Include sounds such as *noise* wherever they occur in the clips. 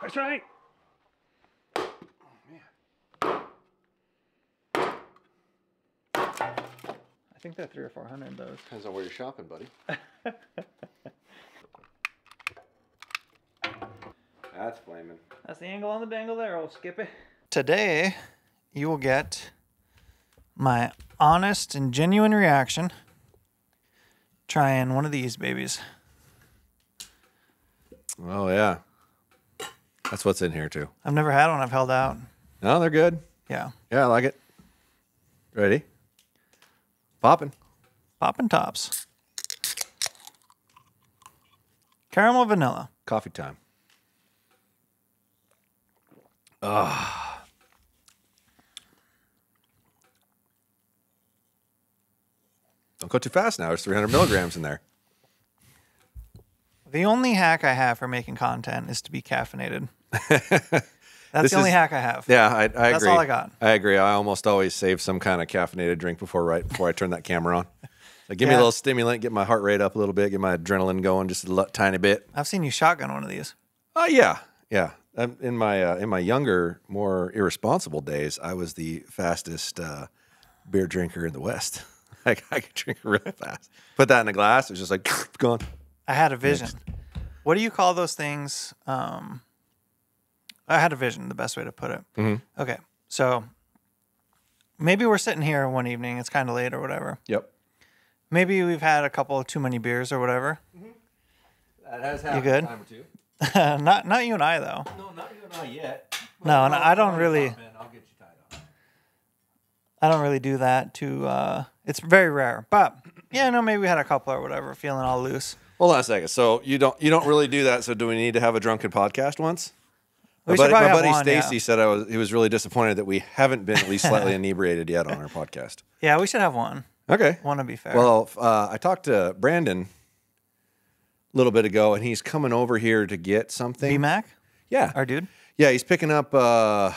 That's right. Oh, I think they're three or four hundred those. Depends on where you're shopping, buddy. *laughs* That's flaming. That's the angle on the dangle there, old Skippy. Today, you will get my honest and genuine reaction trying one of these babies. Oh yeah. That's what's in here too. I've never had one I've held out. No, they're good. Yeah. Yeah, I like it. Ready? Popping. Popping tops. Caramel vanilla. Coffee time. Ah. Don't go too fast now. There's 300 milligrams in there. The only hack I have for making content is to be caffeinated. *laughs* That's This the only is- hack I have. Yeah, I, I agree. That's all I got. I agree. I almost always save some kind of caffeinated drink before right before I turn that camera on. Like, give me a little stimulant, get my heart rate up a little bit, get my adrenaline going just a tiny bit. I've seen you shotgun one of these. Oh yeah, yeah. Um, in my uh, in my younger, more irresponsible days, I was the fastest uh, beer drinker in the West. *laughs* like I could drink really fast. Put that in a glass. It was just like *laughs* gone. I had a vision. What do you call those things? Um, I had a vision, the best way to put it. Mm-hmm. Okay. So maybe we're sitting here one evening, it's kind of late or whatever. Yep. Maybe we've had a couple of too many beers or whatever. That has happened a good? time or two. *laughs* not not you and I though. No, not you not yet. No, and I don't really I'll get you tied on. I don't really do that to uh it's very rare. But yeah, no, maybe we had a couple or whatever, feeling all loose. Hold on a second. So you don't you don't really do that. So do we need to have a drunken podcast once? My buddy, my buddy Stacy yeah. said I was he was really disappointed that we haven't been at least *laughs* slightly inebriated yet on our podcast. Yeah, we should have one. Okay. One to be fair. Well, uh, I talked to Brandon a little bit ago, and he's coming over here to get something. B Mac, yeah, our dude. yeah, he's picking up. Uh,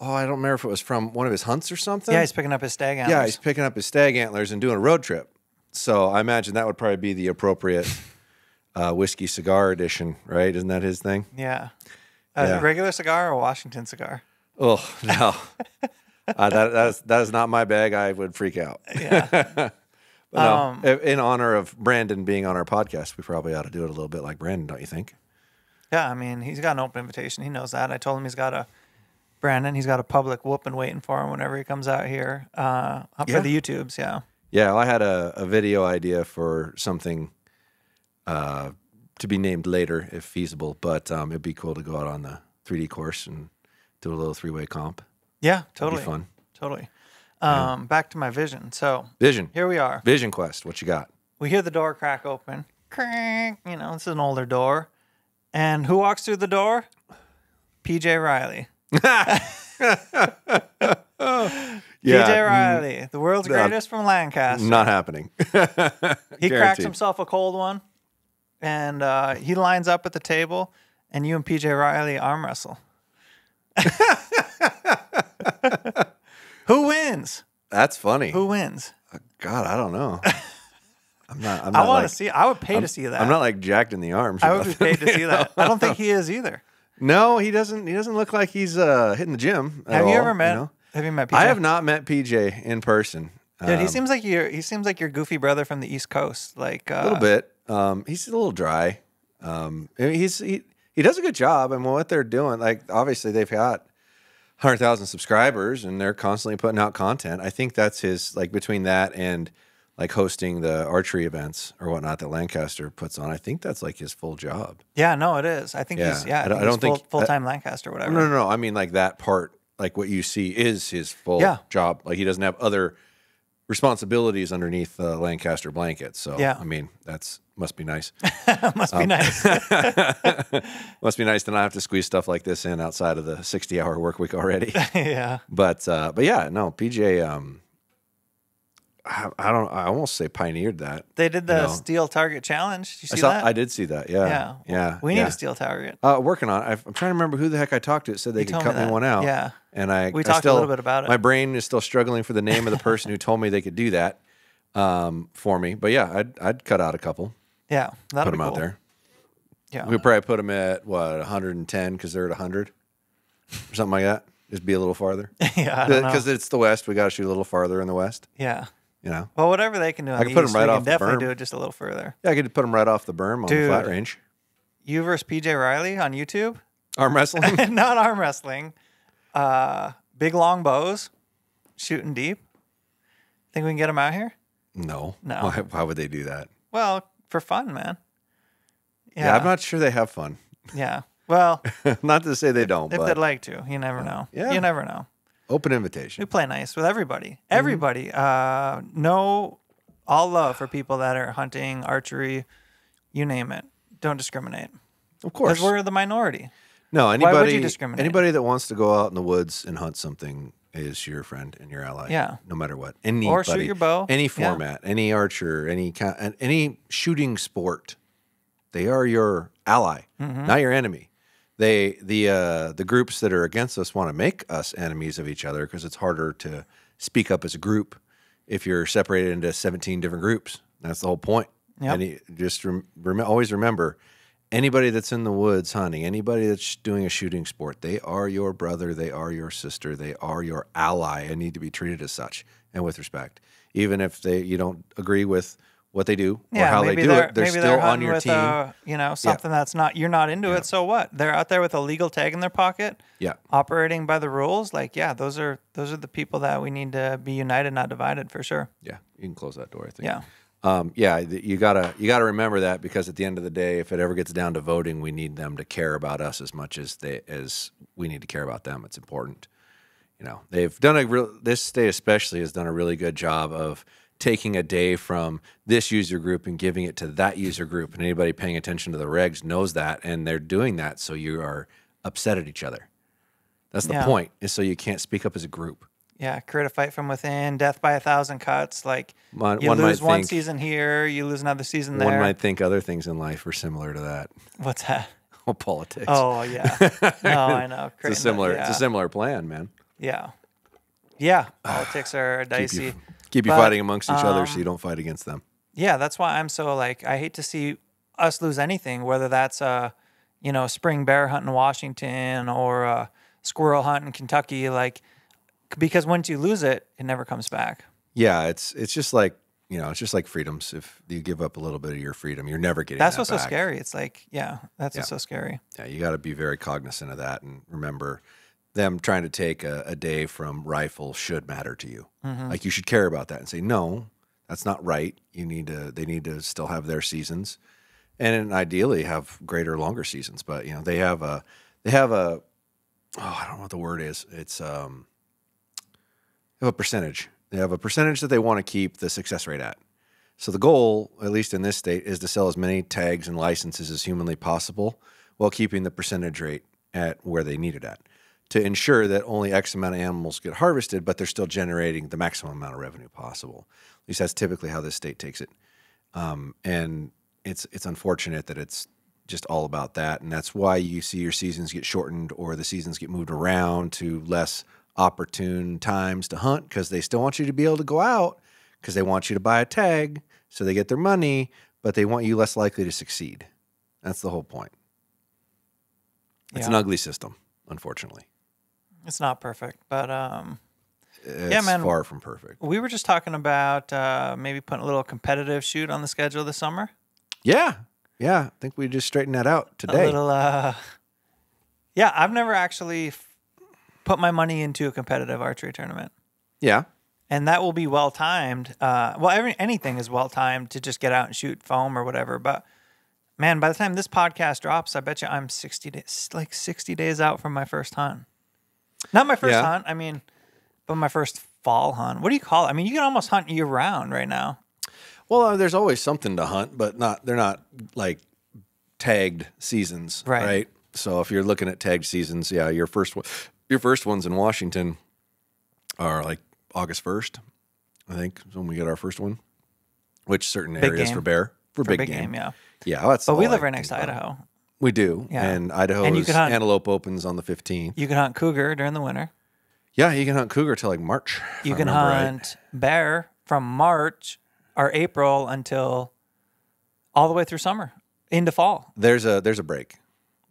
oh, I don't remember if it was from one of his hunts or something. Yeah, he's picking up his stag antlers. yeah, he's picking up his stag antlers and doing a road trip. So I imagine that would probably be the appropriate uh, whiskey cigar edition, right? Isn't that his thing? Yeah. A Yeah. regular cigar or a Washington cigar? Oh no, *laughs* uh, that that is, that is not my bag. I would freak out. Yeah. *laughs* But no, Um, in honor of Brandon being on our podcast, we probably ought to do it a little bit like Brandon, don't you think? yeah, I mean, he's got an open invitation. He knows that. I told him he's got a Brandon, he's got a public whooping waiting for him whenever he comes out here. Uh up Yeah. for the YouTubes, yeah. Yeah, I had a, a video idea for something uh, to be named later if feasible, but um, it'd be cool to go out on the 3D course and do a little three way comp. Yeah, It'd totally. be fun. Totally. Um back to my vision. So Vision. here we are. Vision Quest. What you got? We hear the door crack open. Crank, you know, it's an older door. And who walks through the door? PJ Reilly. *laughs* *laughs* Yeah, PJ Reilly, the world's greatest from Lancaster. Not happening. *laughs* He cracks himself a cold one, and uh, he lines up at the table, and you and PJ Reilly arm wrestle. *laughs* Who wins? That's funny. Who wins? God, I don't know. *laughs* I'm not. I'm I not want like, to see. I would pay to see that. I'm not like jacked in the arms. I would be paid to see that. *laughs* I don't think he is either. No, he doesn't. He doesn't look like he's uh, hitting the gym. Have you all, ever met? know? Have you met PJ? I have not met PJ in person. Dude, he Um, seems like your he seems like your goofy brother from the East Coast. Like uh, a little bit. Um, he's a little dry. Um, I mean, he's he he does a good job. I and what they're doing, like obviously they've got hundred thousand subscribers and they're constantly putting out content. I think that's his like between that and like hosting the archery events or whatnot that Lancaster puts on. I think that's like his full job. Yeah, no, it is. I think he's Yeah, yeah. I don't- I don't think- full time Lancaster, or whatever. No, no, no. I mean like that part, like what you see is his full Yeah. job. Like he doesn't have other responsibilities underneath the Lancaster blanket. So Yeah. I mean that's must be nice. *laughs* Must Um, be nice. *laughs* *laughs* Must be nice to not have to squeeze stuff like this in outside of the 60 hour work week already. yeah. but, uh, but yeah, no, PJ, um, I, I don't, I almost say pioneered that. They did the You know. steel target challenge. Did you I saw, that? I did see that. Yeah. Yeah. Yeah. We need yeah. a steel target. Uh, working on it. I'm trying to remember who the heck I talked to. It said they could cut me me, one out. Yeah. And I, We I talked a little bit about it. My brain is still struggling for the name of the person who told me they could do that um, for me. But yeah, I'd, I'd cut out a couple, Yeah. That'll put them out there. Yeah. We probably put them at what 110 because they're at 100 or something like that. Just be a little farther *laughs* yeah. I don't know. because it's the west. We got to shoot a little farther in the west. Yeah. You know, Well, whatever they can do I can put 'em east, right off the definitely do it just a little further. yeah, I could put them right off the berm on the flat range. You versus PJ Reilly on YouTube? Arm wrestling. *laughs* Not arm wrestling. Uh, big long bows, shooting deep. Think we can get them out here? no, No. Why, why would they do that? Well, for fun, man. Yeah. Yeah. I'm not sure they have fun. *laughs* Yeah. Well, not to say they don't, if but they'd like to, you never know. yeah. You never know. open invitation. We play nice with everybody. Mm-hmm. Everybody. Uh, no, all love for people that are hunting, archery, you name it. Don't discriminate. Of course, Because we're the minority. No would you anybody. discriminate? Anybody that wants to go out in the woods and hunt something is your friend and your ally. Yeah. no matter what. Anybody, Or shoot your bow. any Yeah. format, any archer, any any shooting sport. They are your ally, Mm-hmm. not your enemy. They the uh, the groups that are against us want to make us enemies of each other because it's harder to speak up as a group if you're separated into 17 different groups. That's the whole point. Yep. And you- just rem- rem- always remember anybody that's in the woods hunting, anybody that's doing a shooting sport, they are your brother, they are your sister, they are your ally and need to be treated as such and with respect. Even if they you don't agree with what they do or how they do they're, it, they're still they're on your with, team. Uh, you know, something that's not you're not into it. So what? They're out there with a legal tag in their pocket, yeah. operating by the rules. Like, yeah, those are those are the people that we need to be united, not divided, for sure. Yeah. You can close that door, I think. Yeah, Um, yeah, you gotta you gotta remember that because at the end of the day, if it ever gets down to voting, we need them to care about us as much as they as we need to care about them. It's important. You know, they've done a real. This state especially has done a really good job of taking a day from this user group and giving it to that user group. And anybody paying attention to the regs knows that, and they're doing that so you are upset at each other. That's the Yeah. point. Is so you can't speak up as a group. Yeah. Create a fight from within, death by a thousand cuts. Like One- you one lose one think- season here, you lose another season there. One might think other things in life are similar to that. What's that? *laughs* Oh, politics. Oh yeah. *laughs* No, I know. It's a the- similar. It's a similar plan, man. Yeah. Yeah. *sighs* Politics are Keep dicey. you, keep you But, fighting amongst each other so um, you don't fight against them. Yeah, that's why I'm so like I hate to see us lose anything, whether that's a you know spring bear hunt in Washington or a squirrel hunt in Kentucky, like because once you lose it, it never comes back. Yeah, it's it's just like you know, it's just like freedoms. If you give up a little bit of your freedom, you're never getting. That's that what's so scary. It's like yeah, that's Yeah. what's so scary. Yeah, you got to be very cognizant of that and remember them trying to take a, a day from rifle should matter to you. Mm-hmm. Like you should care about that and say no, that's not right. You need to. They need to still have their seasons, and ideally have greater, longer seasons. But you know, they have a they have a oh, I don't know what the word is. It's um, have a percentage. They have a percentage that they want to keep the success rate at. So the goal, at least in this state, is to sell as many tags and licenses as humanly possible while keeping the percentage rate at where they need it at to ensure that only X amount of animals get harvested, but they're still generating the maximum amount of revenue possible. At least that's typically how this state takes it. Um, and it's it's unfortunate that it's just all about that, and that's why you see your seasons get shortened or the seasons get moved around to less opportune times to hunt because they still want you to be able to go out because they want you to buy a tag so they get their money, but they want you less likely to succeed. That's the whole point. It's an ugly system, unfortunately. It's not perfect, but um, It's man. far from perfect. we were just talking about uh, maybe putting a little competitive shoot on the schedule this summer. Yeah. Yeah. I think we just straightened that out A today. little, uh, yeah. I've never actually put my money into a competitive archery tournament. yeah. and that will be well timed. Uh, well, every, anything is well timed to just get out and shoot foam or whatever. But man, by the time this podcast drops, I bet you I'm sixty days, like sixty days out from my first hunt. Not my first Yeah. hunt. I mean, but my first fall hunt. What do you call it? I mean, you can almost hunt year round right now. Well, uh, there's always something to hunt, but not they're not like tagged seasons, Right. right? So if you're looking at tagged seasons, yeah, your first one, your first ones in Washington are like August 1st, I think, is when we get our first one. Which certain areas game. for bear for, For big, big game. game, yeah. Yeah, that's But we live I right next to. Idaho. We do, Yeah. and Idaho's And you could hunt- antelope opens on the 15th. You can hunt cougar during the winter. Yeah, you can hunt cougar till like March. You can remember right. hunt bear from March or April until all the way through summer. into fall. There's a there's a break.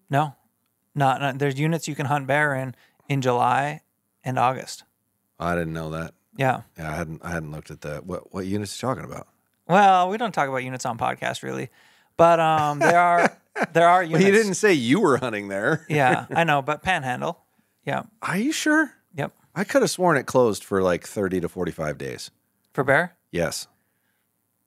No, not, not there's units you can hunt bear in in July and August. I didn't know that. Yeah. Yeah, I hadn't I hadn't looked at that. What what units are you talking about? Well, we don't talk about units on podcast really, but um, there are *laughs* there are units. Well, you didn't say you were hunting there. yeah, *laughs* I know, but Panhandle. Yeah. Are you sure? Yep. I could have sworn it closed for like 30 to 45 days. For bear, Yes.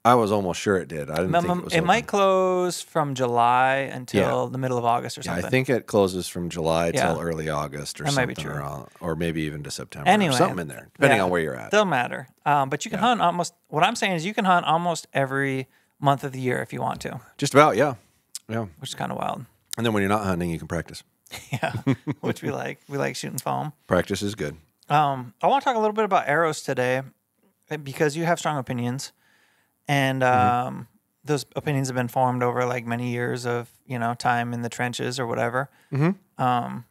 I was almost sure it did. I didn't think Um, it was it open. might close from July until the middle of August or Yeah, something. I think it closes from July Yeah. till early August or That might be something true. around, or maybe even to September. Anyway, or something in there, depending yeah, on where you're at. Doesn't matter. Um, but you can hunt almost. What I'm saying is, you can hunt almost every month of the year if you want to, Just about, yeah, yeah. which is kind of wild. And then when you're not hunting, you can practice. *laughs* Yeah, which we like. We like shooting foam. Practice is good. Um, I want to talk a little bit about arrows today uh, because you have strong opinions, and Mm-hmm. um, those opinions have been formed over like many years of you know time in the trenches or whatever. Mm-hmm. Um,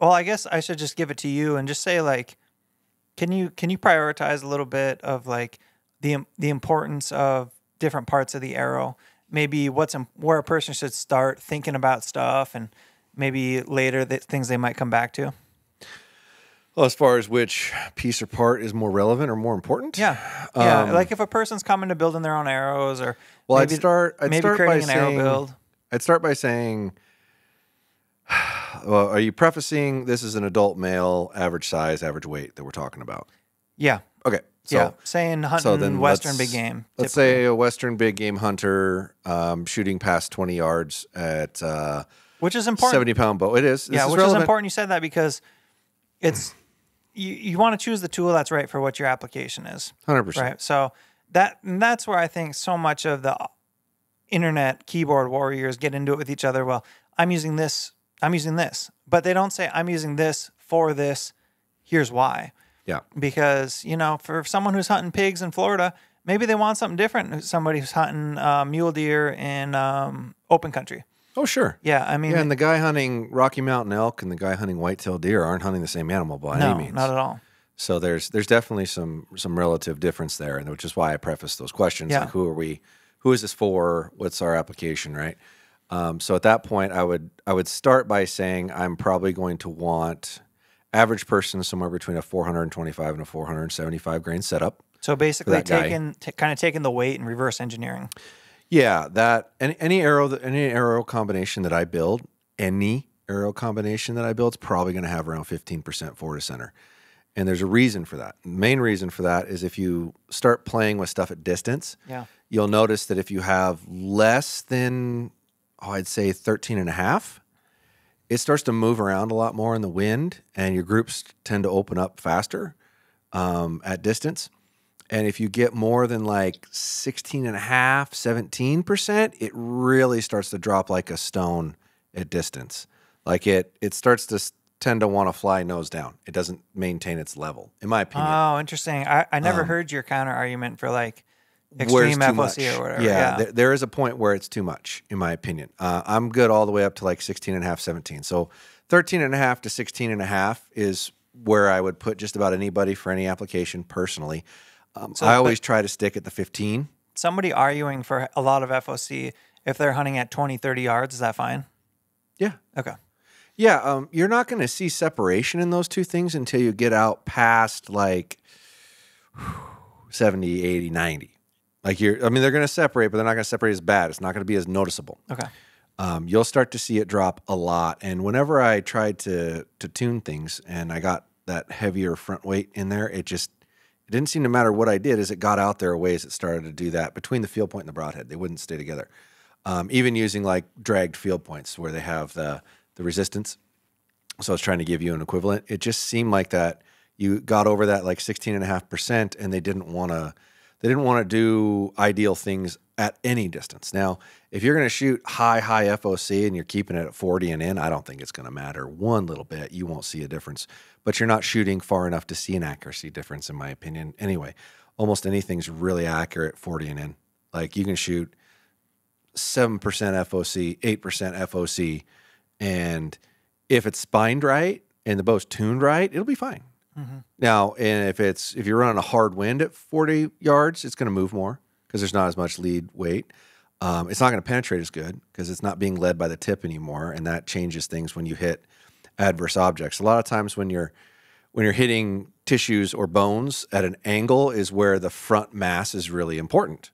well, I guess I should just give it to you and just say like, can you can you prioritize a little bit of like the the importance of different parts of the arrow? Maybe what's in, where a person should start thinking about stuff, and maybe later the things they might come back to. Well, as far as which piece or part is more relevant or more important, Yeah, yeah. Um, like if a person's coming to building their own arrows, or Well, maybe, I'd start. I'd maybe start by an saying, arrow build. I'd start by saying, *sighs* well, are you prefacing this is an adult male, average size, average weight that we're talking about? Yeah, Okay. So, yeah. Saying hunting so then western big game. Let's say a western big game hunter um, shooting past 20 yards at uh, which is important. 70 pound bow. It is. This yeah, is which is important. You said that because it's you. You want to choose the tool that's right for what your application is. 100%. Right. So that and that's where I think so much of the internet keyboard warriors get into it with each other. Well, I'm using this. I'm using this, but they don't say I'm using this for this. Here's why. Yeah. because you know for someone who's hunting pigs in Florida, maybe they want something different. Somebody who's hunting uh, mule deer in um, open country. Oh, sure. Yeah, I mean, Yeah, and the guy hunting Rocky Mountain elk and the guy hunting whitetail deer aren't hunting the same animal by no, any means. not at all. So there's there's definitely some some relative difference there, and which is why I preface those questions Yeah. like who are we, who is this for, what's our application, right? Um, so at that point, I would I would start by saying I'm probably going to want average person somewhere between a 425 and a 475 grain setup. So basically, taking kind of taking the weight and reverse engineering. Yeah, that any, any arrow that any arrow combination that I build, any arrow combination that I build is probably going to have around 15% forward to center. And there's a reason for that. The main reason for that is if you start playing with stuff at distance, Yeah. you'll notice that if you have less than, oh, I'd say 13 and a half, it starts to move around a lot more in the wind and your groups tend to open up faster um, at distance. And if you get more than like 16 and a half, 17%, it really starts to drop like a stone at distance. Like it, it starts to tend to want to fly nose down. It doesn't maintain its level, in my opinion. Oh, interesting. I, I never heard your counter argument for like Um, extreme FOC much. or whatever. Yeah, Yeah. There, there is a point where it's too much, in my opinion. Uh, I'm good all the way up to like 16 and a half, 17. So 13 and a half to 16 and a half is where I would put just about anybody for any application personally. Um, I always try to stick at the 15. Somebody arguing for a lot of FOC, if they're hunting at 20, 30 yards, is that fine? Yeah. Okay. Yeah, um, you're not going to see separation in those two things until you get out past like *sighs* 70, 80, 90. Like you're, I mean, they're going to separate, but they're not going to separate as bad. It's not going to be as noticeable. Okay. um, you'll start to see it drop a lot. And whenever I tried to to tune things and I got that heavier front weight in there, it just it didn't seem to matter what I did. As it got out there, a ways it started to do that between the field point and the broadhead, they wouldn't stay together. Um, even using like dragged field points where they have the the resistance. So I was trying to give you an equivalent. It just seemed like that you got over that like 16 and a half percent and they didn't want to they didn't want to do ideal things at any distance. Now, if you're going to shoot high, high FOC and you're keeping it at 40 and in, I don't think it's going to matter one little bit. You won't see a difference, but you're not shooting far enough to see an accuracy difference, in my opinion. Anyway, almost anything's really accurate 40 and in. Like you can shoot 7% FOC, 8% FOC, and if it's spined right and the bow's tuned right, it'll be fine. Now, and if it's if you're running a hard wind at 40 yards, it's going to move more because there's not as much lead weight. Um, it's not going to penetrate as good because it's not being led by the tip anymore, and that changes things when you hit adverse objects. A lot of times when you're when you're hitting tissues or bones at an angle is where the front mass is really important.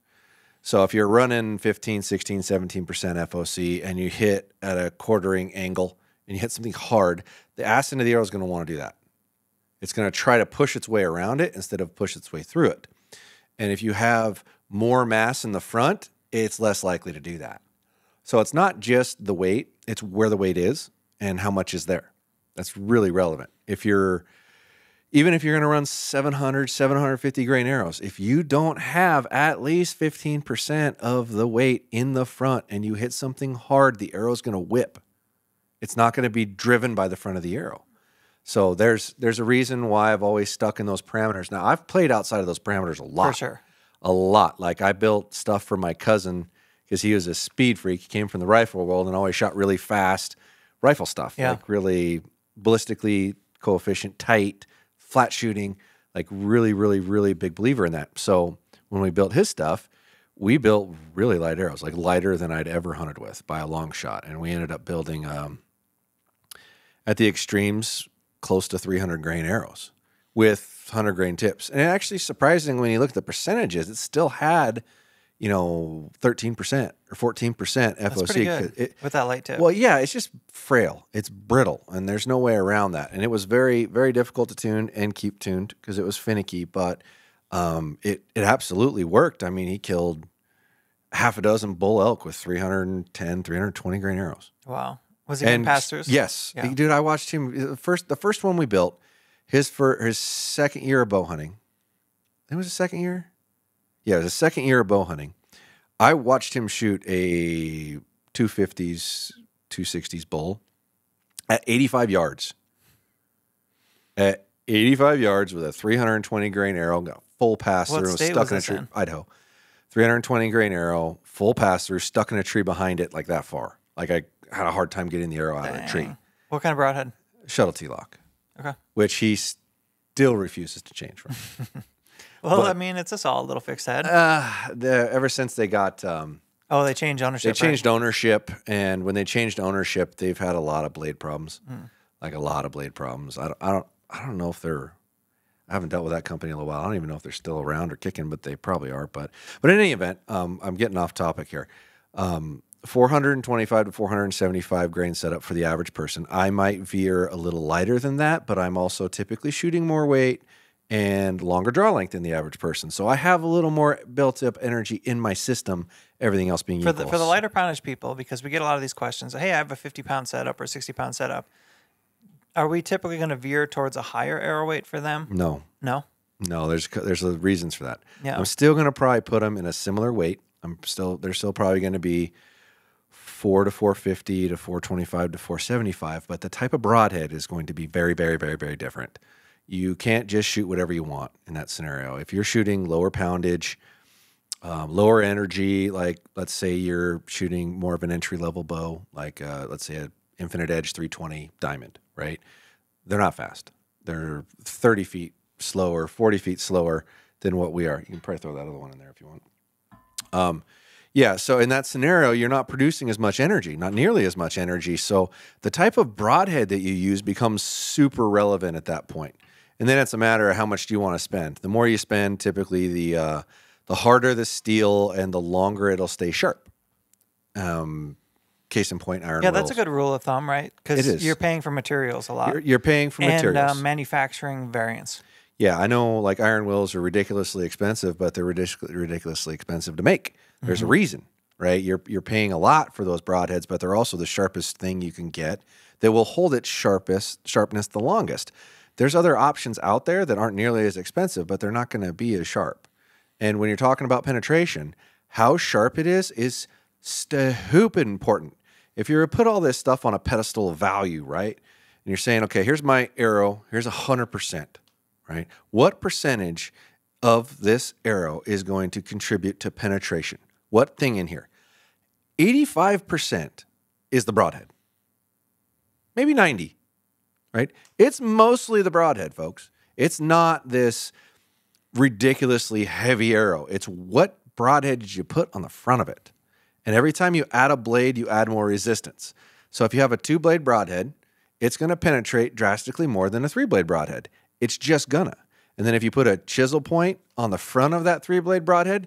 So if you're running 15, 16, 17% FOC and you hit at a quartering angle and you hit something hard, the ass of the arrow is going to want to do that. It's going to try to push its way around it instead of push its way through it. And if you have more mass in the front, it's less likely to do that. So it's not just the weight, it's where the weight is and how much is there. That's really relevant. If you're even if you're going to run 700, 750 grain arrows, if you don't have at least 15% of the weight in the front and you hit something hard, the arrow's going to whip. It's not going to be driven by the front of the arrow. So there's there's a reason why I've always stuck in those parameters. Now I've played outside of those parameters a lot. For sure. A lot. Like I built stuff for my cousin because he was a speed freak. He came from the rifle world and always shot really fast rifle stuff. Yeah. Like really ballistically coefficient tight, flat shooting, like really, really, really big believer in that. So when we built his stuff, we built really light arrows, like lighter than I'd ever hunted with by a long shot. And we ended up building um, at the extremes close to 300 grain arrows with 100 grain tips. And actually, surprisingly, when you look at the percentages, it still had, you know, 13% or 14% FOC. It- with that light tip. well, yeah, it's just frail. It's brittle, and there's no way around that. And it was very, very difficult to tune and keep tuned because it was finicky. But um, it it absolutely worked. I mean, he killed half a dozen bull elk with 310, 320 grain arrows. wow. Was he pass throughs? Yes, Yeah. dude. I watched him the first. The first one we built, his for his second year of bow hunting. It was his second year. Yeah, it was his second year of bow hunting. I watched him shoot a 250s, 260s bull at 85 yards. At 85 yards with a 320 grain arrow, got full pass What through, was stuck in a tree. in? Idaho. 320 grain arrow, full pass through, stuck in a tree behind it, like that far. Like I had a hard time getting the arrow out of the tree. What kind of broadhead? Shuttle T lock, Okay. which he still refuses to change from. *laughs* Well, But- I mean, it's a solid little fixed head. uh, the, ever since they got, um, oh, they changed they ownership. right? changed ownership, and when they changed ownership, they've had a lot of blade problems, like a lot of blade problems. I don't, I don't, I don't know if they're. I haven't dealt with that company in a little while. I don't even know if they're still around or kicking, but they probably are. But, but in any event, um, I'm getting off topic here. Um, 425 to 475 grain setup for the average person. I might veer a little lighter than that, but I'm also typically shooting more weight and longer draw length than the average person. So I have a little more built up energy in my system, everything else being for equal. the for the lighter poundage people because we get a lot of these questions. Hey, I have a 50 pound setup or 60 pound setup. Are we typically going to veer towards a higher arrow weight for them? No, No. no, there's there's reasons for that. Yeah. I'm still going to probably put them in a similar weight. I'm still they're still probably going to be four to 450 to 425 to 475, but the type of broadhead is going to be very, very, very, very different. You can't just shoot whatever you want in that scenario. If you're shooting lower poundage, um, lower energy, like let's say you're shooting more of an entry level bow, like uh, let's say a Infinite Edge 320 Diamond, right? They're not fast. They're 30 feet slower, 40 feet slower than what we are. You can probably throw that other one in there if you want. Um, yeah, so in that scenario, you're not producing as much energy, not nearly as much energy. So the type of broadhead that you use becomes super relevant at that point. And then it's a matter of how much do you want to spend. The more you spend, typically the uh, the harder the steel and the longer it'll stay sharp. Um, case in point, iron. Yeah, that's a good rule of thumb, right? Because you're paying for materials a lot You're, you're paying for and materials. um, manufacturing variants. Yeah, I know like Iron Wills are ridiculously expensive, but they're ridic- ridiculously expensive to make. There's a mm-hmm. reason, right? You're you're paying a lot for those broadheads, but they're also the sharpest thing you can get that will hold its sharpest sharpness the longest. There's other options out there that aren't nearly as expensive, but they're not going to be as sharp. And when you're talking about penetration, how sharp it is is stupid important. If you're to put all this stuff on a pedestal of value, right? And you're saying, okay, here's my arrow, here's a hundred percent, right? What percentage of this arrow is going to contribute to penetration? What thing in here? 85% is the broadhead. Maybe 90, right? It's mostly the broadhead, folks. It's not this ridiculously heavy arrow. It's what broadhead did you put on the front of it? And every time you add a blade, you add more resistance. So if you have a two blade broadhead, it's going to penetrate drastically more than a three blade broadhead. It's just gonna. And then if you put a chisel point on the front of that three blade broadhead,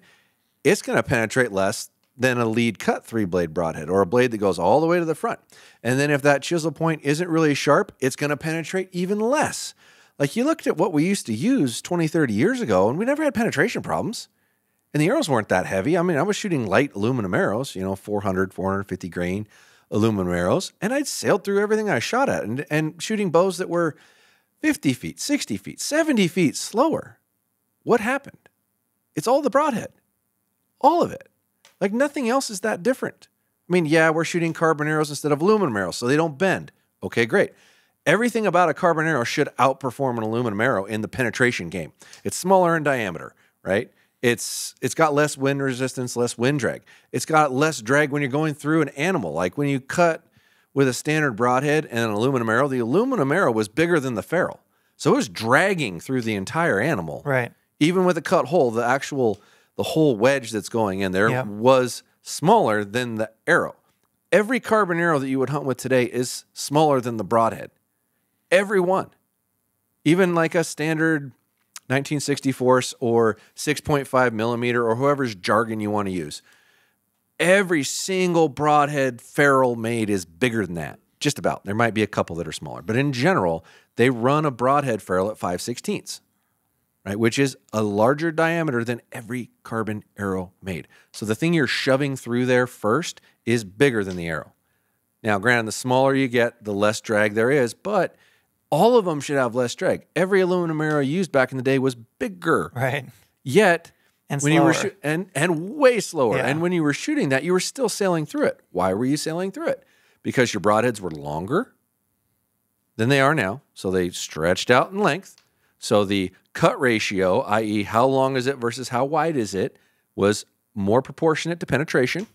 it's to penetrate less than a lead cut three blade broadhead or a blade that goes all the way to the front. And then if that chisel point isn't really sharp, it's to penetrate even less. Like you looked at what we used to use 20, 30 years ago, and we never had penetration problems. And the arrows weren't that heavy. I mean, I was shooting light aluminum arrows, you know, 400, 450 grain aluminum arrows, and I'd sailed through everything I shot at and, and shooting bows that were 50 feet, 60 feet, 70 feet slower. What happened? It's all the broadhead, all of it. Like nothing else is that different. I mean, yeah, we're shooting carbon arrows instead of aluminum arrows, so they don't bend. Okay, great. Everything about a carbon arrow should outperform an aluminum arrow in the penetration game. It's smaller in diameter, right? It's it's got less wind resistance, less wind drag. It's got less drag when you're going through an animal. Like when you cut with a standard broadhead and an aluminum arrow, the aluminum arrow was bigger than the ferrule. So it was dragging through the entire animal. Right. Even with a cut hole, the actual the whole wedge that's going in there Yep. was smaller than the arrow. Every carbon arrow that you would hunt with today is smaller than the broadhead. Every one. Even like a standard 1960 force or 6.5 millimeter or whoever's jargon you want to use. Every single broadhead ferrule made is bigger than that. Just about. There might be a couple that are smaller, but in general, they run a broadhead ferrule at 5 16ths right? Which is a larger diameter than every carbon arrow made. So the thing you're shoving through there first is bigger than the arrow. Now, granted, the smaller you get, the less drag there is, but all of them should have less drag. Every aluminum arrow used back in the day was bigger. Right. Yet, And when you were shoo- and and way slower, Yeah. and when you were shooting that, you were still sailing through it. Why were you sailing through it? Because your broadheads were longer than they are now, so they stretched out in length. So the cut ratio, i.e., how long is it versus how wide is it, was more proportionate to penetration,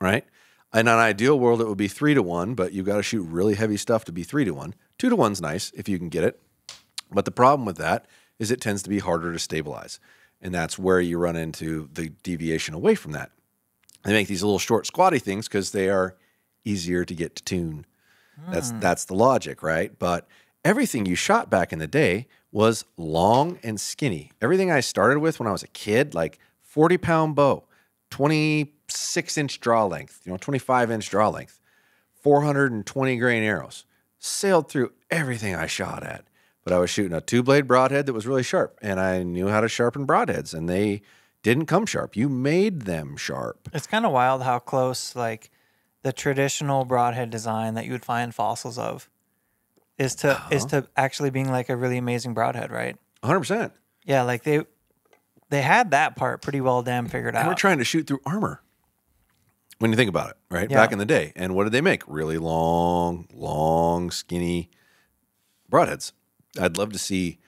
right? In an ideal world, it would be three to one, but you've got to shoot really heavy stuff to be three to one. Two to one's nice if you can get it. But the problem with that is it tends to be harder to stabilize. And that's where you run into the deviation away from that. They make these little short squatty things because they are easier to get to tune. That's hmm. that's the logic, right? But everything you shot back in the day was long and skinny. Everything I started with when I was a kid, like 40 pound bow, 26 inch draw length, you know, 25 inch draw length, 420 grain arrows, sailed through everything I shot at. But I was shooting a two blade broadhead that was really sharp, and I knew how to sharpen broadheads, and they didn't come sharp. You made them sharp. It's kind of wild how close like the traditional broadhead design that you would find fossils of is to is Uh-huh. to actually being like a really amazing broadhead, right? 100%. Yeah, like they they had that part pretty well damn figured And we're trying to shoot through armor. When you think about it, right? Yeah. Back in the day. And what did they make? Really long, long, skinny broadheads. I'd love to see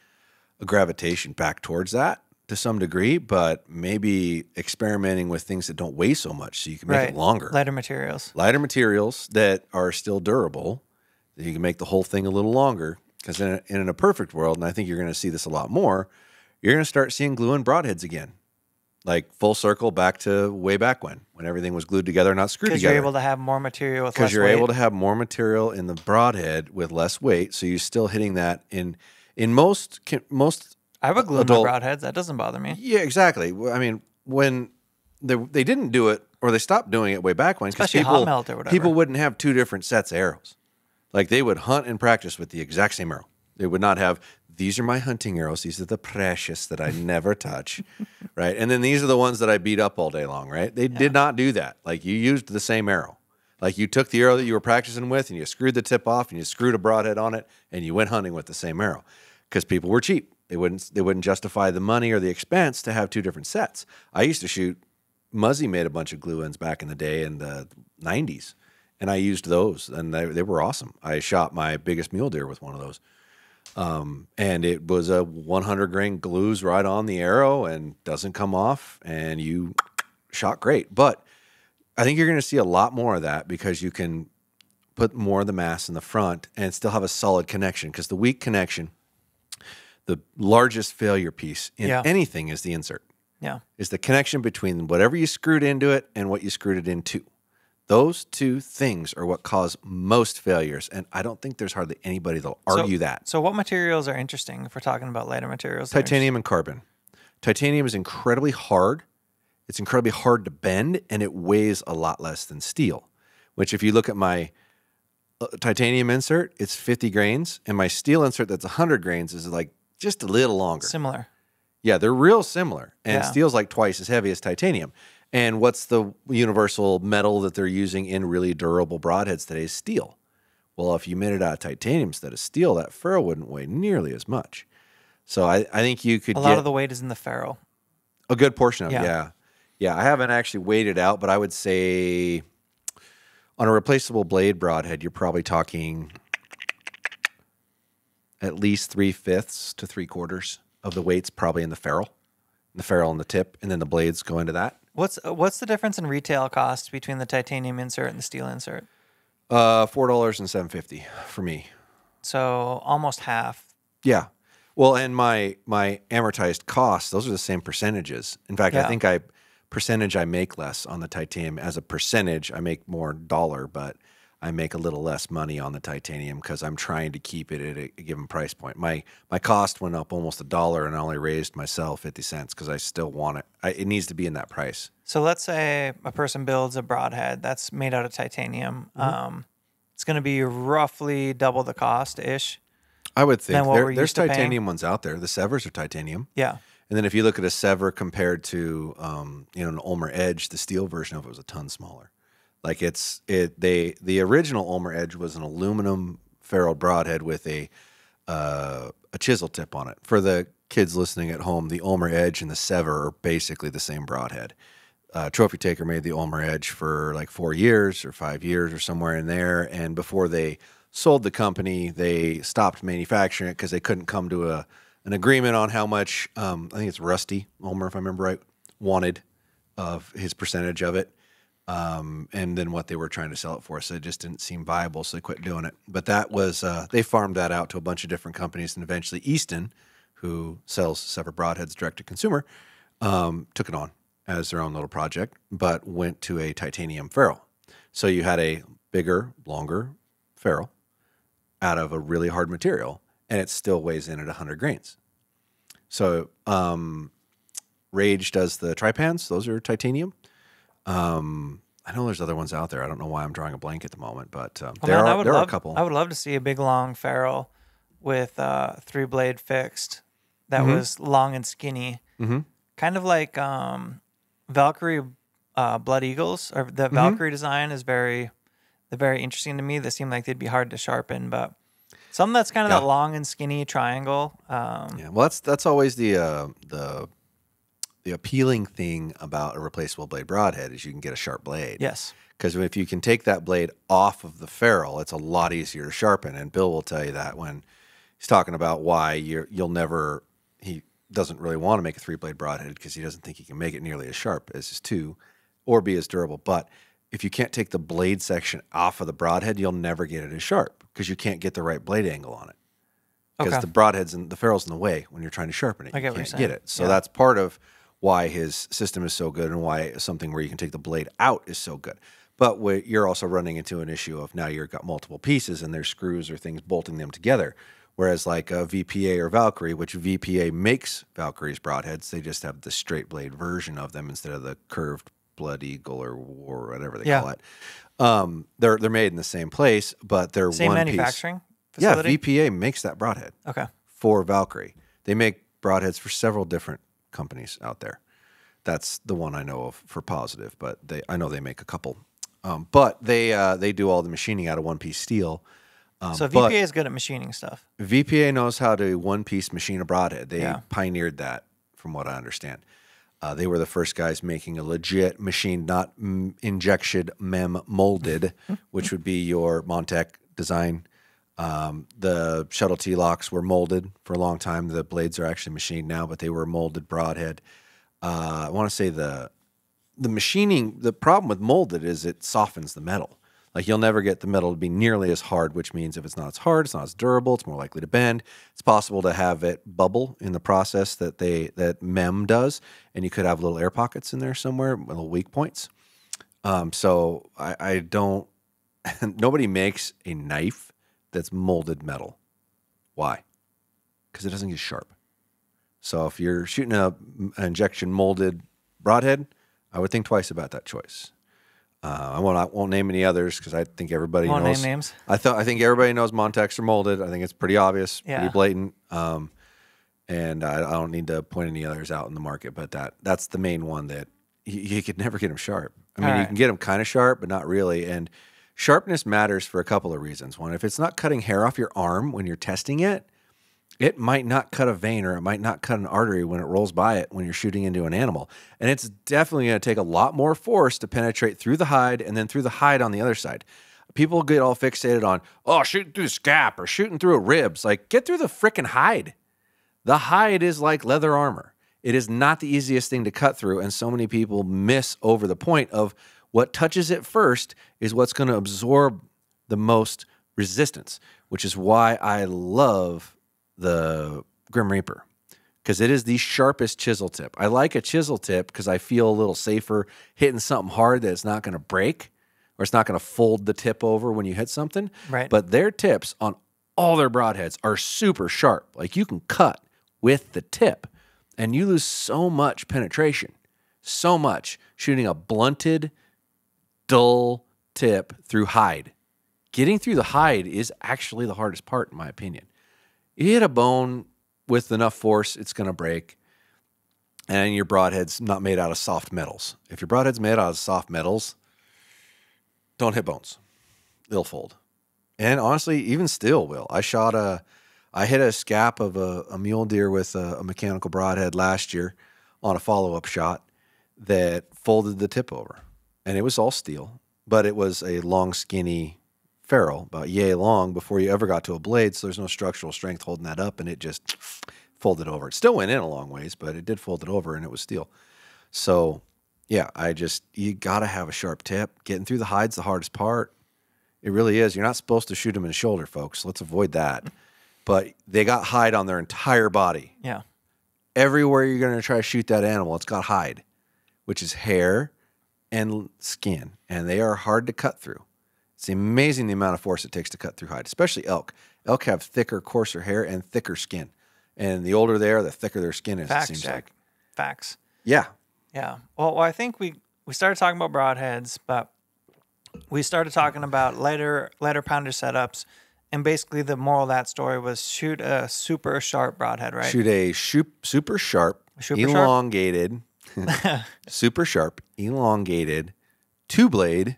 a gravitation back towards that to some degree, but maybe experimenting with things that don't weigh so much so you can make right. it longer. Lighter materials. Lighter materials that are still durable, that you can make the whole thing a little longer. Because in, a- in a perfect world, and I think you're going to see this a lot more, you're going to start seeing glue and broadheads again. Like full circle back to way back when, when everything was glued together, not screwed Because you're able to have more material with less weight. because you're weight. able to have more material in the broadhead with less weight, so you're still hitting that in in most most. I would glue adult- my broadheads. That doesn't bother me. Yeah, exactly. I mean, when they, they didn't do it or they stopped doing it way back when, because Especially hot people melt or whatever. people wouldn't have two different sets of arrows. Like they would hunt and practice with the exact same arrow. They would not have these are my hunting arrows. These are the precious that I never touch, *laughs* right? And then these are the ones that I beat up all day long, right? They did not do that. Like you used the same arrow. Like you took the arrow that you were practicing with and you screwed the tip off and you screwed a broadhead on it and you went hunting with the same arrow because people were cheap. They wouldn't they wouldn't justify the money or the expense to have two different sets. I used to shoot Muzzy made a bunch of glue ins back in the day in the 90s and I used those and they, they were awesome. I shot my biggest mule deer with one of those. Um, and it was a 100 grain glues right on the arrow and doesn't come off and you shot great. But I think you're going to see a lot more of that because you can put more of the mass in the front and still have a solid connection because the weak connection, the largest failure piece in Yeah. anything is the insert. Yeah. is the connection between whatever you screwed into it and what you screwed it into. Those two things are what cause most failures, and I don't think there's hardly anybody that'll argue that. So, what materials are interesting if we're talking about lighter materials? Titanium and carbon. Titanium is incredibly hard. It's incredibly hard to bend, and it weighs a lot less than steel. Which, if you look at my uh, titanium insert, it's 50 grains, and my steel insert that's 100 grains is like just a little longer. Similar. Yeah, they're real similar. And Yeah. steel's like twice as heavy as titanium. And what's the universal metal that they're using in really durable broadheads today is steel. Well, if you made it out of titanium instead of steel, that ferrule wouldn't weigh nearly as much. So I, I think you could A lot of the weight is in the ferrule. a good portion of it. Yeah. Yeah. Yeah. I haven't actually weighed it out, but I would say on a replaceable blade broadhead, you're probably talking at least three fifths to three quarters of the weight's probably in the ferrule, the ferrule and the tip, and then the blades go into that. What's uh, what's the difference in retail cost between the titanium insert and the steel insert? Uh, four dollars and seven fifty for me. So almost half. Yeah. Well, and my my amortized costs, those are the same percentages. In fact, Yeah. I think I percentage I make less on the titanium as a percentage. I make more dollar, but I make a little less money on the titanium because I'm trying to keep it at a, given price point. My my cost went up almost a dollar, and I only raised myself fifty cents because I still want it. I, it needs to be in that price. So let's say a person builds a broadhead that's made out of titanium. Mm-hmm. Um, it's going to be roughly double the cost ish. I would think there, there's to paying? titanium ones out there. The Sevrs are titanium. Yeah. And then if you look at a Sevr compared to um, you know an Ulmer Edge, the steel version of it was a ton smaller. Like it's it they the original Ulmer Edge was an aluminum ferrule broadhead with a uh, a chisel tip on it. For the kids listening at home, the Ulmer Edge and the Sevr are basically the same broadhead. Uh, Trophy Taker made the Ulmer Edge for like four years or five years or somewhere in there, and before they sold the company, they stopped manufacturing it because they couldn't come to a an agreement on how much. Um, I think it's Rusty Ulmer, if I remember right, wanted of his percentage of it um, and then what they were trying to sell it for. So it just didn't seem viable, so they quit doing it. But that was uh, they farmed that out to a bunch of different companies, and eventually Easton, who sells Sevr broadheads direct to consumer, um, took it on as their own little project, but went to a titanium ferrule. So you had a bigger, longer ferrule out of a really hard material, and it still weighs in at 100 grains. So um, Rage does the Trypans; those are titanium. Um, I know there's other ones out there. I don't know why I'm drawing a blank at the moment, but um, Well, there man, are there love, are a couple. I would love to see a big long ferrule with uh, three blade fixed that Mm-hmm. was long and skinny, Mhm. kind of like um, Valkyrie uh, Blood Eagles. Or Mm-hmm. the Valkyrie design is very, very interesting to me. They seem like they'd be hard to sharpen, but something that's kind of Yeah. that long and skinny triangle. Um, Yeah, well, that's that's always the uh, the the appealing thing about a replaceable blade broadhead is you can get a sharp blade. Yes. Because if you can take that blade off of the ferrule, it's a lot easier to sharpen. And Bill will tell you that when he's talking about why you're, you'll never, he doesn't really want to make a three blade broadhead because he doesn't think he can make it nearly as sharp as his two or be as durable. But if you can't take the blade section off of the broadhead, you'll never get it as sharp because you can't get the right blade angle on it. Because Okay. the broadhead's and the ferrule's in the way when you're trying to sharpen it. I You get you're can't get it. So Yeah. that's part of why his system is so good and why something where you can take the blade out is so good. But you're also running into an issue of now you've got multiple pieces and there's screws or things bolting them together. Whereas like a VPA or Valkyrie, which VPA makes Valkyrie's broadheads, they just have the straight blade version of them instead of the curved Blood Eagle or or whatever they Yeah. call it. Um, they're they're made in the same place, but they're Same one manufacturing Piece. Yeah. VPA makes that broadhead okay. for Valkyrie. They make broadheads for several different companies out there. That's the one I know of for positive, but they I know they make a couple. Um, but they uh, they do all the machining out of one piece steel. Um, So VPA is good at machining stuff. VPA knows how to one piece machine a broadhead. They Yeah. pioneered that, from what I understand. Uh, they were the first guys making a legit machine, not mm, injection mem molded, *laughs* which would be your Montec design. Um, the shuttle T locks were molded for a long time. The blades are actually machined now, but they were molded broadhead. Uh, I want to say the the machining. The problem with molded is it softens the metal. Like you'll never get the metal to be nearly as hard, which means if it's not as hard, it's not as durable, it's more likely to bend. It's possible to have it bubble in the process that they that MIM does, and you could have little air pockets in there somewhere, little weak points. Um, so I, I don't. *laughs* nobody makes a knife that's molded metal. Why? Because it doesn't get sharp. So if you're shooting a an injection molded broadhead, I would think twice about that choice. Uh, I won't I won't name any others because I think everybody Won't knows. name names. I thought I think everybody knows Montecs are molded. I think it's pretty obvious, Yeah. pretty blatant. Um, and I, I don't need to point any others out in the market, but that that's the main one that you, you could never get them sharp. I mean, All you can get them kind of sharp, but not really. And sharpness matters for a couple of reasons. One, if it's not cutting hair off your arm when you're testing it, it might not cut a vein or it might not cut an artery when it rolls by it when you're shooting into an animal. And it's definitely going to take a lot more force to penetrate through the hide and then through the hide on the other side. People get all fixated on, oh, shooting through the scap or shooting through a ribs. Like, get through the freaking hide. The hide is like leather armor. It is not the easiest thing to cut through, and so many people miss over the point of what touches it first is what's going to absorb the most resistance, which is why I love the Grim Reaper because it is the sharpest chisel tip. I like a chisel tip because I feel a little safer hitting something hard that it's not going to break or it's not going to fold the tip over when you hit something. Right. But their tips on all their broadheads are super sharp. Like you can cut with the tip and you lose so much penetration, so much shooting a blunted, dull tip through hide. Getting through the hide is actually the hardest part, in my opinion. You hit a bone with enough force, it's going to break. And your broadhead's not made out of soft metals. If your broadhead's made out of soft metals, don't hit bones. They'll fold. And honestly, even steel will. I shot a, I hit a scap of a, a mule deer with a, a mechanical broadhead last year on a follow up shot that folded the tip over. And it was all steel, but it was a long, skinny ferrule, about yay long before you ever got to a blade. So there's no structural strength holding that up. And it just folded over. It still went in a long ways, but it did fold it over and it was steel. So yeah, I just, you got to have a sharp tip. Getting through the hide's the hardest part. It really is. You're not supposed to shoot them in the shoulder, folks. Let's avoid that. But they got hide on their entire body. Yeah. Everywhere you're going to try to shoot that animal, it's got hide, which is hair and skin, and they are hard to cut through. It's amazing the amount of force it takes to cut through hide, especially elk. Elk have thicker, coarser hair and thicker skin. And the older they are, the thicker their skin is. it seems Jack. like. Facts. Yeah. Yeah. Well, well, I think we we started talking about broadheads, but we started talking about lighter lighter pounder setups, and basically the moral of that story was shoot a super sharp broadhead, right? Shoot a shoop, super sharp, Super sharp? *laughs* super sharp, elongated two blade.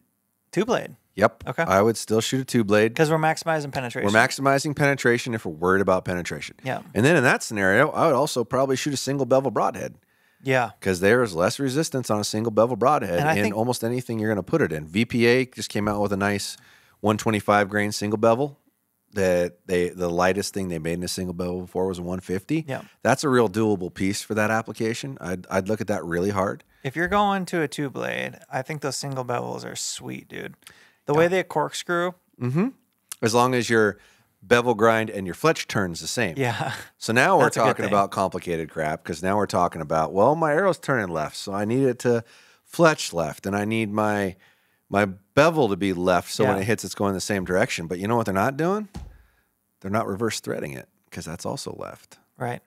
Two blade, Yep. Okay. I would still shoot a two blade. because we're maximizing penetration. We're maximizing penetration if we're worried about penetration. Yeah. And then in that scenario, I would also probably shoot a single bevel broadhead yeah. because there is less resistance on a single bevel broadhead And in think- almost anything you're going to put it in. VPA just came out with a nice 125 grain single bevel that they the lightest thing they made in a single bevel before was 150. Yeah. That's a real doable piece for that application. I'd, I'd look at that really hard. If you're going to a two blade, I think those single bevels are sweet, dude. The way they corkscrew, Mm-hmm. As long as your bevel grind and your fletch turns the same. yeah. So now we're That's a good talking about complicated crap because now we're talking about well, my arrow's turning left, so I need it to fletch left, and I need my my bevel to be left, so when it hits, it's going the same direction. But you know what they're not doing? They're not reverse threading it because that's also left. Right.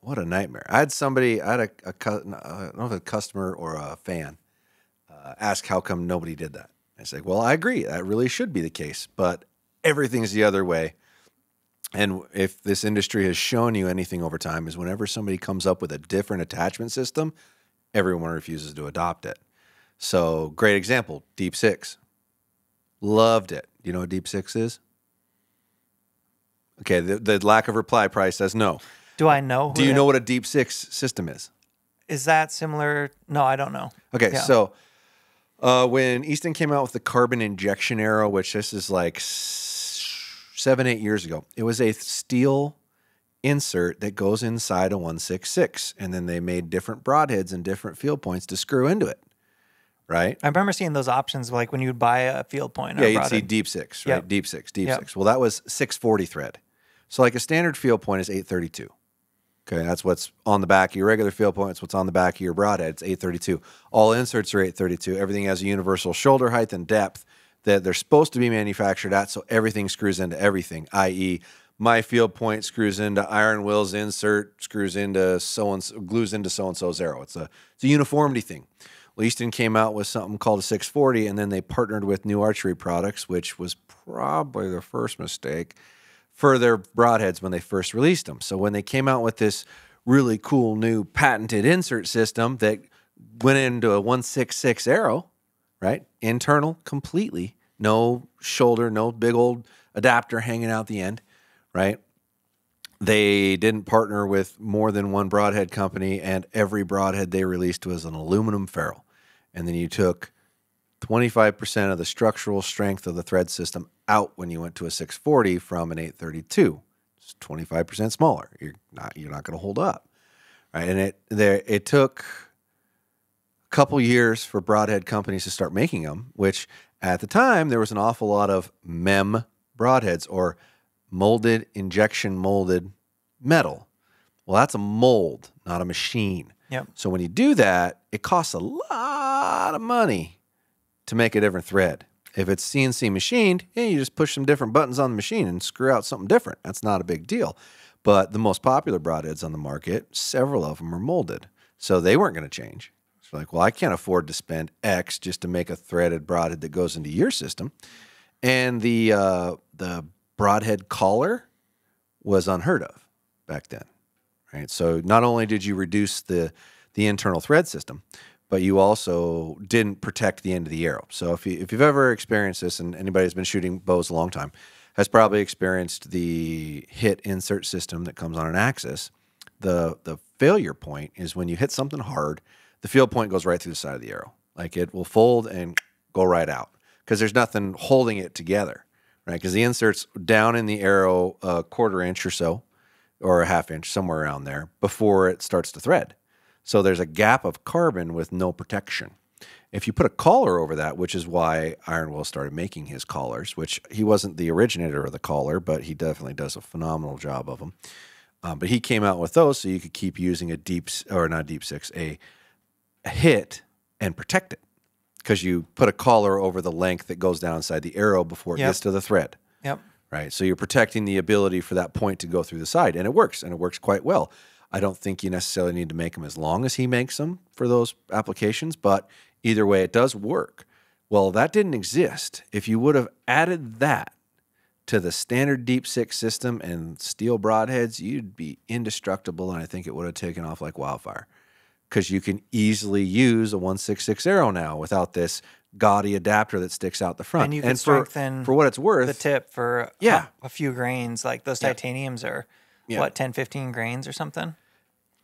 What a nightmare! I had somebody, I had a, a uh, I don't know if a customer or a fan uh, ask how come nobody did that. I say, well, I agree, that really should be the case, but everything's the other way. And if this industry has shown you anything over time, is whenever somebody comes up with a different attachment system, everyone refuses to adopt it. So, great example Deep Six. Loved it. You know what Deep Six is? Okay, the, the lack of reply price says no. Do I know? who Do you know what a Deep Six system is? Is that similar? No, I don't know. Okay, Yeah. so uh, when Easton came out with the carbon Injexion arrow, which this is like seven, eight years ago, it was a steel insert that goes inside a 166. And then they made different broadheads and different field points to screw into it. Right? I remember seeing those options like when you would buy a field point. Yeah, you'd see deep six, right? Yep. Deep six, deep Yep. six. Well, that was 640 thread. So like a standard field point is 832. Okay, that's what's on the back of your regular field point. It's what's on the back of your broadhead. It's 832. All inserts are 832. Everything has a universal shoulder height and depth that they're supposed to be manufactured at. So everything screws into everything, i.e., my field point screws into Iron Will's insert, screws into so and glues into so and so's arrow. It's a it's a uniformity thing. Well, Easton came out with something called a 640, and then they partnered with New Archery Products, which was probably their first mistake for their broadheads when they first released them. So when they came out with this really cool new patented insert system that went into a 166 arrow, right? Internal completely, no shoulder, no big old adapter hanging out the end, right? They didn't partner with more than one broadhead company, and every broadhead they released was an aluminum ferrule. And then you took 25% of the structural strength of the thread system out when you went to a 640 from an 832. It's 25% smaller. You're not you're not going to hold up. Right? And it there it took a couple years for broadhead companies to start making them, which at the time there was an awful lot of MIM broadheads or molded injection molded metal. Well, that's a mold, not a machine. Yep. So when you do that, it costs a lot of money to make a different thread. If it's CNC machined, yeah, you just push some different buttons on the machine and screw out something different. That's not a big deal. But the most popular broadheads on the market, several of them are molded. So they weren't going to change. It's like, well, I can't afford to spend X just to make a threaded broadhead that goes into your system. And the uh, the broadhead collar was unheard of back then right? So not only did you reduce the the internal thread system, but you also didn't protect the end of the arrow. So if you if you've ever experienced this, and anybody who's been shooting bows a long time has probably experienced the hit insert system that comes on an axis. The the failure point is when you hit something hard, the field point goes right through the side of the arrow. Like it will fold and go right out because there's nothing holding it together, right? Because the insert's down in the arrow a quarter inch or so, or a half inch, somewhere around there, before it starts to thread. So there's a gap of carbon with no protection. If you put a collar over that, which is why Iron Will started making his collars, which he wasn't the originator of the collar, but he definitely does a phenomenal job of them. Um, but he came out with those so you could keep using a deep or not deep six, a, a hit and protect it because you put a collar over the length that goes down inside the arrow before it Yep. gets to the thread Yep. Right? So you're protecting the ability for that point to go through the side, and it works, and it works quite well. I don't think you necessarily need to make them as long as he makes them for those applications, but either way, it does work. Well, that didn't exist. If you would have added that to the standard deep six system and steel broadheads, you'd be indestructible, and I think it would have taken off like wildfire. Because you can easily use a 166 arrow now without this gaudy adapter that sticks out the front. And you can for, strengthen for what it's worth, The tip for a- Yeah. a, few grains, like those titaniums are Yeah. what 10, 15 grains or something.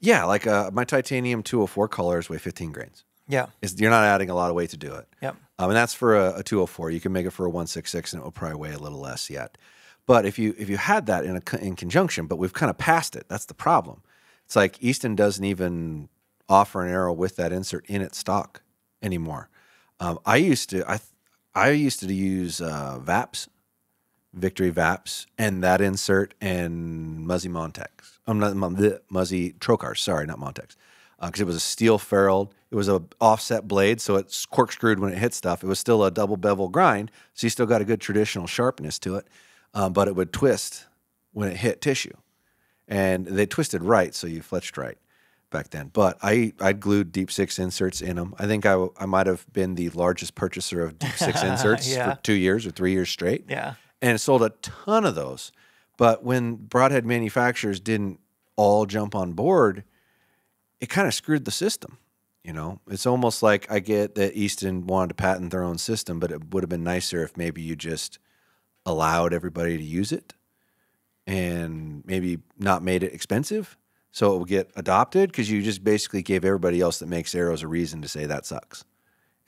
Yeah, like uh, my titanium 204 colors weigh 15 grains. Yeah. It's, you're not adding a lot of weight to do it. Yep. Um, and that's for a, a 204. You can make it for a 166, and it will probably weigh a little less yet. But if you if you had that in a in conjunction, but we've kind of passed it. That's the problem. It's like Easton doesn't even offer an arrow with that insert in its stock anymore. Um, I used to I I used to use uh, Vaps, Victory Vaps, and that insert and Muzzy Montecs. I'm not the Muzzy Trocars. Sorry, not Montecs, because it was a steel ferruled. It was a offset blade, so it's corkscrewed when it hit stuff. It was still a double bevel grind, so you still got a good traditional sharpness to it, um, but it would twist when it hit tissue, and they twisted right, so you fletched right back then. But I I glued deep six inserts in them. I think I I might have been the largest purchaser of deep six *laughs* inserts Yeah. for two years or three years straight Yeah. and sold a ton of those. But when broadhead manufacturers didn't all jump on board, it kind of screwed the system. You know, it's almost like I get that Easton wanted to patent their own system, but it would have been nicer if maybe you just allowed everybody to use it and maybe not made it expensive so it will get adopted because you just basically gave everybody else that makes arrows a reason to say that sucks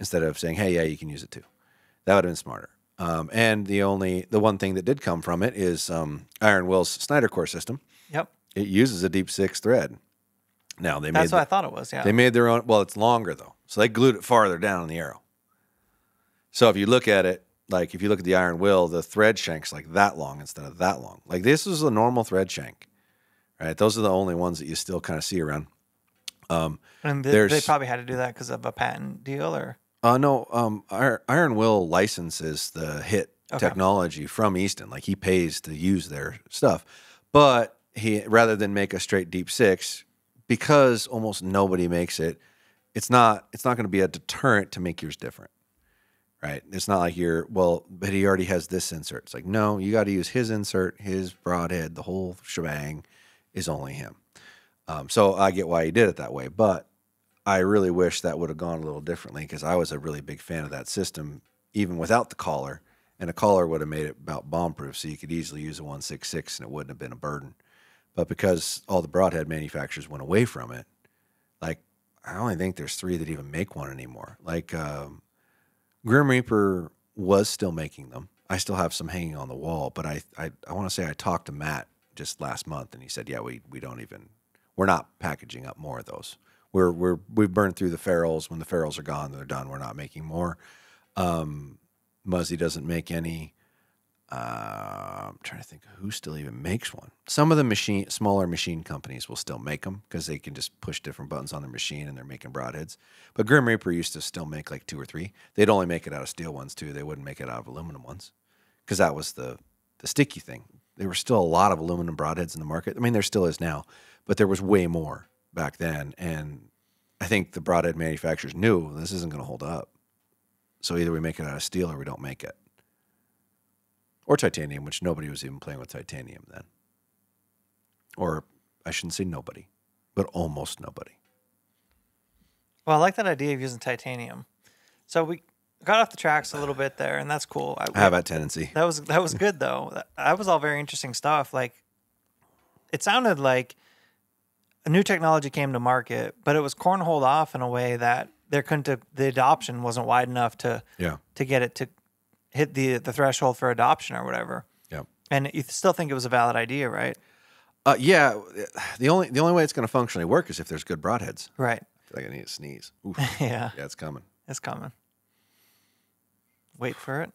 instead of saying, hey, yeah, you can use it too. That would have been smarter. Um, and the only, the one thing that did come from it is um, Iron Will's Snyder Core system. Yep. It uses a deep six thread. Now they made That's made what the- I thought it was. Yeah. they made their own. Well, it's longer though, so they glued it farther down on the arrow. So if you look at it, like if you look at the iron will, the thread shank's like that long instead of that long. Like this is a normal thread shank, right? Those are the only ones that you still kind of see around. And they, they probably had to do that because of a patent deal, or Uh, no, um, Iron, Iron Will licenses the hit Okay. technology from Easton. Like he pays to use their stuff, but he rather than make a straight deep six, because almost nobody makes it, it's not it's not going to be a deterrent to make yours different, right? It's not like you're well, but he already has this insert. It's like no, you got to use his insert, his broadhead, the whole shebang is only him. Um, so I get why he did it that way, but I really wish that would have gone a little differently because I was a really big fan of that system, even without the collar. And a collar would have made it about bomb proof, so you could easily use a 166 and it wouldn't have been a burden. But because all the broadhead manufacturers went away from it, like I only think there's three that even make one anymore. Like um, Grim Reaper was still making them. I still have some hanging on the wall, but I I, I want to say I talked to Matt just last month, and he said, "Yeah, we we don't even we're not packaging up more of those. We're we're we've burned through the ferrules. When the ferrules are gone, they're done. We're not making more. Um, Muzzy doesn't make any. Uh, I'm trying to think who still even makes one. Some of the machine, smaller machine companies will still make them because they can just push different buttons on their machine and they're making broadheads. But Grim Reaper used to still make like two or three. They'd only make it out of steel ones too. They wouldn't make it out of aluminum ones because that was the the sticky thing. There were still a lot of aluminum broadheads in the market. I mean, there still is now, but there was way more back then. And I think the broadhead manufacturers knew this isn't going to hold up. So either we make it out of steel or we don't make it, or titanium, which nobody was even playing with titanium then. Or I shouldn't say nobody, but almost nobody. well, I like that idea of using titanium. So we got off the tracks a little bit there, and that's cool. I have that tendency. That was that was good though. That, that was all very interesting stuff. Like it sounded like a new technology came to market, but it was cornholed off in a way that there couldn't the adoption wasn't wide enough to Yeah. to get it to hit the the threshold for adoption or whatever. Yeah. And you still think it was a valid idea, right? Uh, yeah. The only the only way it's going to functionally work is if there's good broadheads. Right. I feel like I need to sneeze. Oof. *laughs* yeah, yeah, it's coming. it's coming. Wait for it.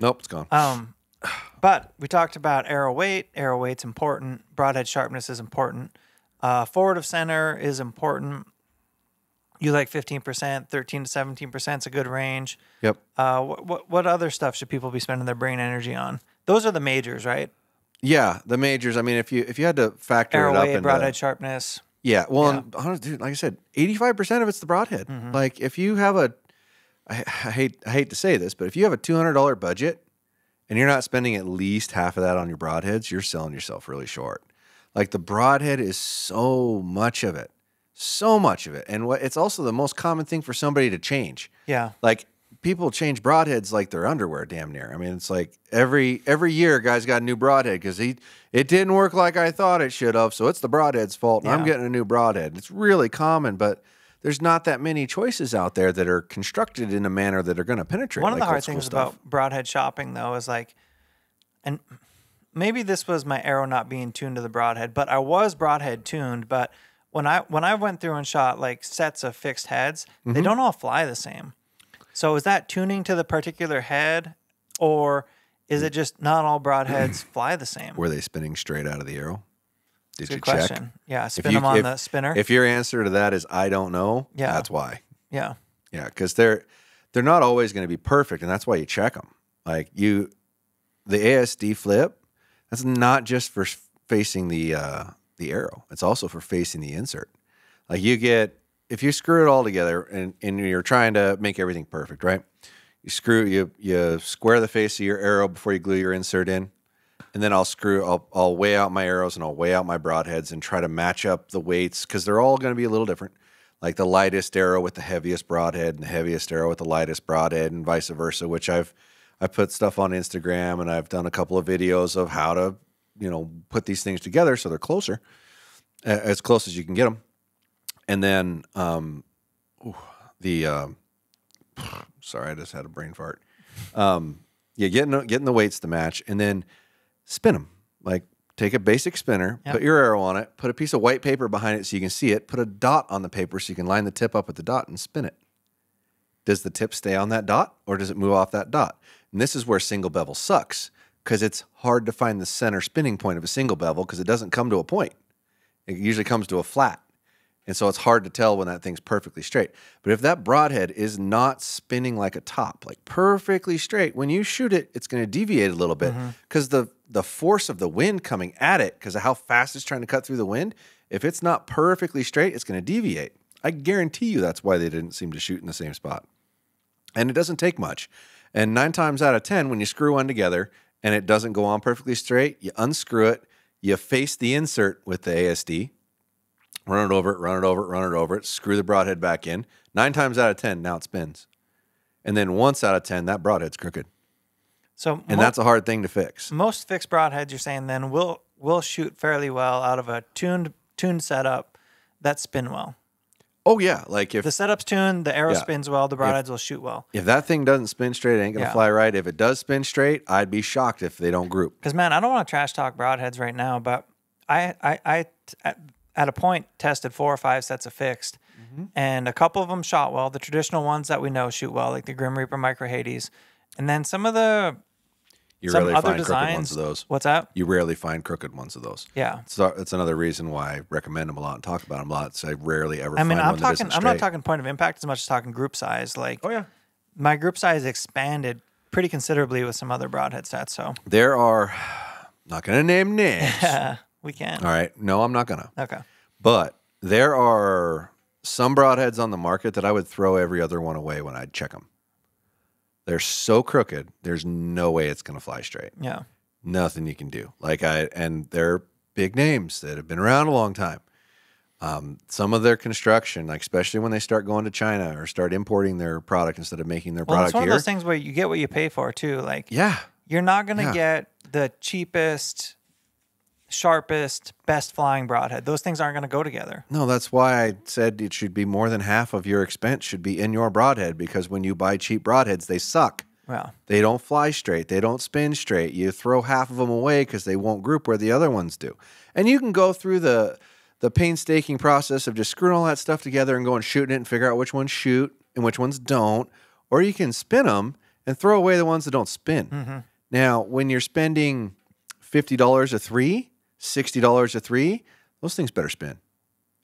Nope, it's gone. Um, *sighs* but we talked about arrow weight. Arrow weight's important. Broadhead sharpness is important. Uh, forward of center is important. You like 15%, 13 to 17% is a good range. yep. Uh, what, what, what other stuff should people be spending their brain energy on? Those are the majors, right? Yeah, the majors. I mean, if you if you had to factor Arrow it up weight, into broadhead sharpness. Yeah, well, Yeah. and dude, like I said, eighty-five percent of it's the broadhead. Mm-hmm. Like if you have a, I, I hate I hate to say this, but if you have a two hundred dollar budget and you're not spending at least half of that on your broadheads, you're selling yourself really short. Like the broadhead is so much of it, so much of it, and what it's also the most common thing for somebody to change. Yeah. Like people change broadheads like their underwear, damn near. I mean, it's like every every year, guys got a new broadhead because he it didn't work like I thought it should have, so it's the broadhead's fault, and I'm getting a new broadhead. It's really common, but there's not that many choices out there that are constructed in a manner that are going to penetrate. One of like the hard things stuff. about broadhead shopping, though, is like, and maybe this was my arrow not being tuned to the broadhead, but I was broadhead tuned. But when I when I went through and shot like sets of fixed heads, Mm-hmm. they don't all fly the same. So is that tuning to the particular head, or is it just not all broadheads fly the same? were they spinning straight out of the arrow? Did Good you question. check? Yeah, spin you- them on if- the spinner. If your answer to that is I don't know, Yeah. that's why. yeah, Yeah, because they're they're not always going to be perfect, and that's why you check them. Like you, the ASD flip, that's not just for facing the uh, the arrow; it's also for facing the insert. Like you get if you screw it all together and, and you're trying to make everything perfect, right? You screw you you square the face of your arrow before you glue your insert in, and then I'll screw I'll I'll weigh out my arrows and I'll weigh out my broadheads and try to match up the weights because they're all going to be a little different. Like the lightest arrow with the heaviest broadhead and the heaviest arrow with the lightest broadhead and vice versa. Which I've I put stuff on Instagram and I've done a couple of videos of how to you know put these things together so they're closer, as close as you can get them. And then um, ooh, the um, *sighs* sorry, I just had a brain fart. Um, yeah, getting getting the weights to match, and then spin them. Like take a basic spinner, Yep. put your arrow on it, put a piece of white paper behind it so you can see it, put a dot on the paper so you can line the tip up with the dot and spin it. Does the tip stay on that dot or does it move off that dot? And this is where single bevel sucks because it's hard to find the center spinning point of a single bevel because it doesn't come to a point. It usually comes to a flat. And so it's hard to tell when that thing's perfectly straight. But if that broadhead is not spinning like a top, like perfectly straight, when you shoot it, it's going to deviate a little bit mm-hmm. because the the force of the wind coming at it, because of how fast it's trying to cut through the wind, if it's not perfectly straight, it's going to deviate. I guarantee you that's why they didn't seem to shoot in the same spot. And it doesn't take much. And nine times out of 10, when you screw one together and it doesn't go on perfectly straight, you unscrew it, you face the insert with the ASD, run it over it, run it over it, run it over it, screw the broadhead back in. Nine times out of 10, now it spins. And then once out of 10, that broadhead's crooked. So And that's a hard thing to fix. most fixed broadheads you're saying then will will shoot fairly well out of a tuned tuned setup that spin well. Oh, yeah. Like if, The setup's tuned, the arrow Yeah. spins well, the broadheads will shoot well. if that thing doesn't spin straight, it ain't going to Yeah. fly right. If it does spin straight, I'd be shocked if they don't group. Because man, I don't want to trash talk broadheads right now, but I I, I at, at a point tested four or five sets of fixed, Mm-hmm. and a couple of them shot well. The traditional ones that we know shoot well, like the Grim Reaper Micro Hades, and then some of the You some rarely other find crooked ones designs. of those. What's that? You rarely find crooked ones of those. Yeah. So it's another reason why I recommend them a lot and talk about them a lot. So I rarely ever I mean, find I'm talking. I'm not talking point of impact as much as talking group size. Like Oh yeah. my group size expanded pretty considerably with some other broadhead sets. So There are not going to name names. *laughs* we can. All right. No, I'm not going to. Okay. But there are some broadheads on the market that I would throw every other one away when I'd check them. They're so crooked. There's no way it's going to fly straight. Yeah. Nothing you can do. Like I and they're big names that have been around a long time. Um, some of their construction, like especially when they start going to China or start importing their product instead of making their Well, it's product one here. of those things where you get what you pay for too. Like yeah. you're not gonna Yeah. get the cheapest, sharpest, best flying broadhead. Those things aren't gonna go together. No, that's why I said it should be more than half of your expense should be in your broadhead because when you buy cheap broadheads, they suck. Well, They don't fly straight. They don't spin straight. You throw half of them away because they won't group where the other ones do. And you can go through the the painstaking process of just screwing all that stuff together and going shooting it and figure out which ones shoot and which ones don't. Or you can spin them and throw away the ones that don't spin. Mm-hmm. Now, when you're spending fifty dollars a three, sixty dollars a three, those things better spin.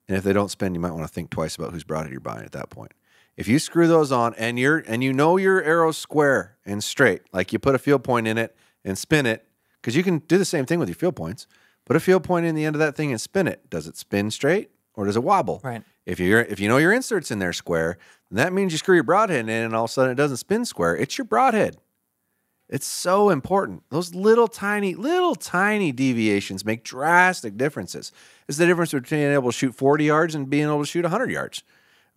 And if they don't spin, you might want to think twice about whose broadhead you're buying at that point. If you screw those on and you're and you know your arrow's square and straight, like you put a field point in it and spin it, because you can do the same thing with your field points. Put a field point in the end of that thing and spin it. Does it spin straight or does it wobble? Right. If you're if you know your inserts in there square, then that means you screw your broadhead in and all of a sudden it doesn't spin square. It's your broadhead. It's so important. Those little tiny, little tiny deviations make drastic differences. It's the difference between being able to shoot 40 yards and being able to shoot 100 yards.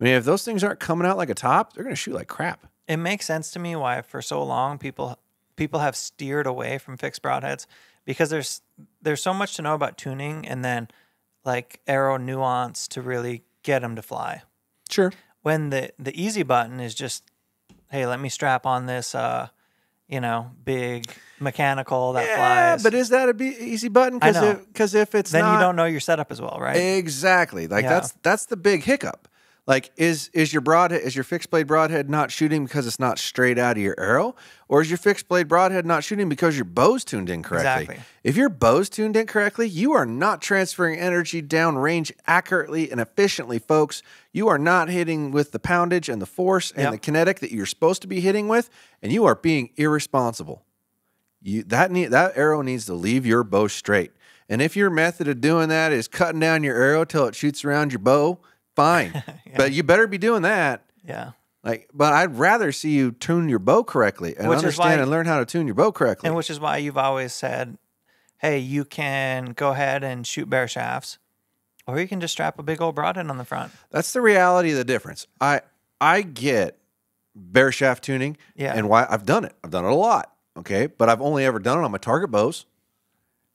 I mean, if those things aren't coming out like a top, they're going to shoot like crap. it makes sense to me why for so long people people have steered away from fixed broadheads because there's there's so much to know about tuning and then like arrow nuance to really get them to fly. Sure. when the the easy button is just hey let me strap on this uh you know big mechanical that Yeah, flies but is that a be- easy button? Because if, if it's then not, you don't know your setup as well right Exactly. Like Yeah. that's that's the big hiccup. Like is is your broadhead is your fixed blade broadhead not shooting because it's not straight out of your arrow, or is your fixed blade broadhead not shooting because your bow's tuned in correctly? Exactly. If your bow's tuned in correctly, you are not transferring energy down range accurately and efficiently, folks. You are not hitting with the poundage and the force and Yep. the kinetic that you're supposed to be hitting with, and you are being irresponsible. You that need that arrow needs to leave your bow straight. And if your method of doing that is cutting down your arrow till it shoots around your bow, fine. *laughs* But you better be doing that. yeah Like, but I'd rather see you tune your bow correctly and Which understand why- and learn how to tune your bow correctly. and which is why you've always said hey you can go ahead and shoot bare shafts or you can just strap a big old broadhead on the front That's the reality of the difference. I I get bare shaft tuning, Yeah. and why I've done it. I've done it a lot. Okay, but I've only ever done it on my target bows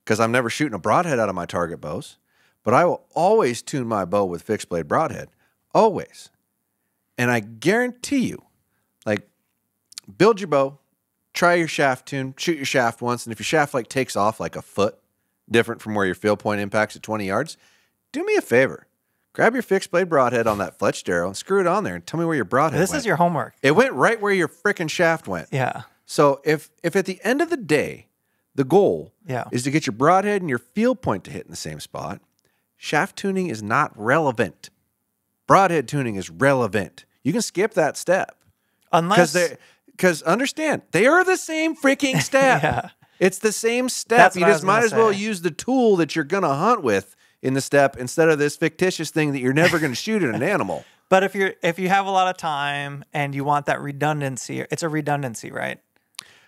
because I'm never shooting a broadhead out of my target bows. But I will always tune my bow with fixed blade broadhead, always. And I guarantee you, like, build your bow, try your shaft tune, shoot your shaft once, and if your shaft like takes off like a foot, different from where your field point impacts at 20 yards, do me a favor Grab your fixed blade broadhead on that fletched arrow and screw it on there and tell me where your broadhead This went. is your homework. it went right where your frickin' shaft went. Yeah. So if if at the end of the day, the goal Yeah. is to get your broadhead and your field point to hit in the same spot, shaft tuning is not relevant. Broadhead tuning is relevant. You can skip that step Unless they because understand they are the same freaking *laughs* step. Yeah. It's the same step. That's you just might as well use the tool that you're gonna hunt with in the step instead of this fictitious thing that you're never gonna shoot at an animal. *laughs* But if you're if you have a lot of time and you want that redundancy, it's a redundancy, right?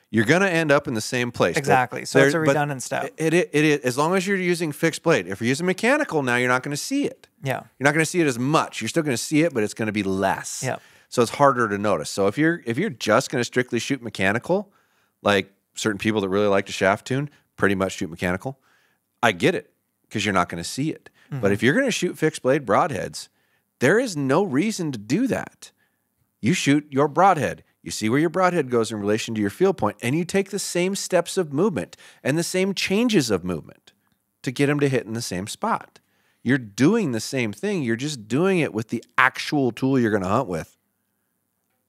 You're gonna end up in the same place. Exactly. So it's a redundant step. It, it, it is as long as you're using fixed blade. If you're using mechanical now, you're not gonna see it. Yeah. You're not going to see it as much. You're still going to see it, but it's going to be less. Yep. So it's harder to notice. So if you're if you're just going to strictly shoot mechanical, like certain people that really like to shaft tune, pretty much shoot mechanical. I get it because you're not going to see it. But if you're going to shoot fixed blade broadheads, there is no reason to do that. You shoot your broadhead. You see where your broadhead goes in relation to your field point, and you take the same steps of movement and the same changes of movement to get them to hit in the same spot. You're doing the same thing. You're just doing it with the actual tool you're going to hunt with.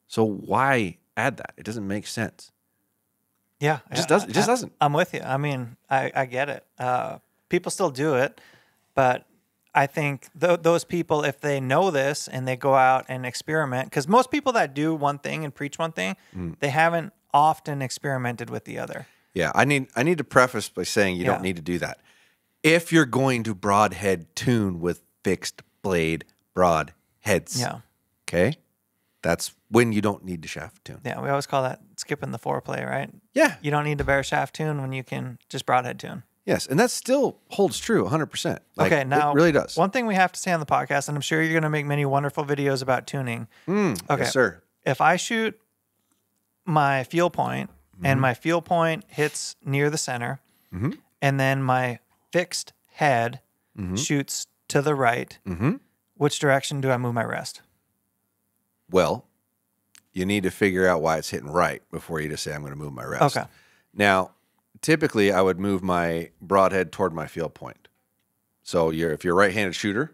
So why add that? It doesn't make sense. Yeah. It just doesn't. It just doesn't. I'm with you. I mean, I, I get it. Uh, people still do it, but I think th- those people, if they know this and they go out and experiment, because most people that do one thing and preach one thing, Mm. they haven't often experimented with the other. Yeah, I need I need to preface by saying you Yeah. don't need to do that. If you're going to broadhead tune with fixed blade broadheads, Yeah. okay, that's when you don't need to shaft tune. Yeah. We always call that skipping the foreplay, right? Yeah, You don't need to bare shaft tune when you can just broadhead tune. Yes, and that still holds true 100. percent okay, now it really does. One thing we have to say on the podcast, and I'm sure you're going to make many wonderful videos about tuning. Mm, okay. yes, sir. If I shoot my field point Mm-hmm. and my field point hits near the center, and then my fixed head shoots to the right, Mhm. which direction do I move my rest? Well, you need to figure out why it's hitting right before you just say I'm going to move my rest. Okay. Now, typically, I would move my broadhead toward my field point. So you're if you're a right-handed shooter,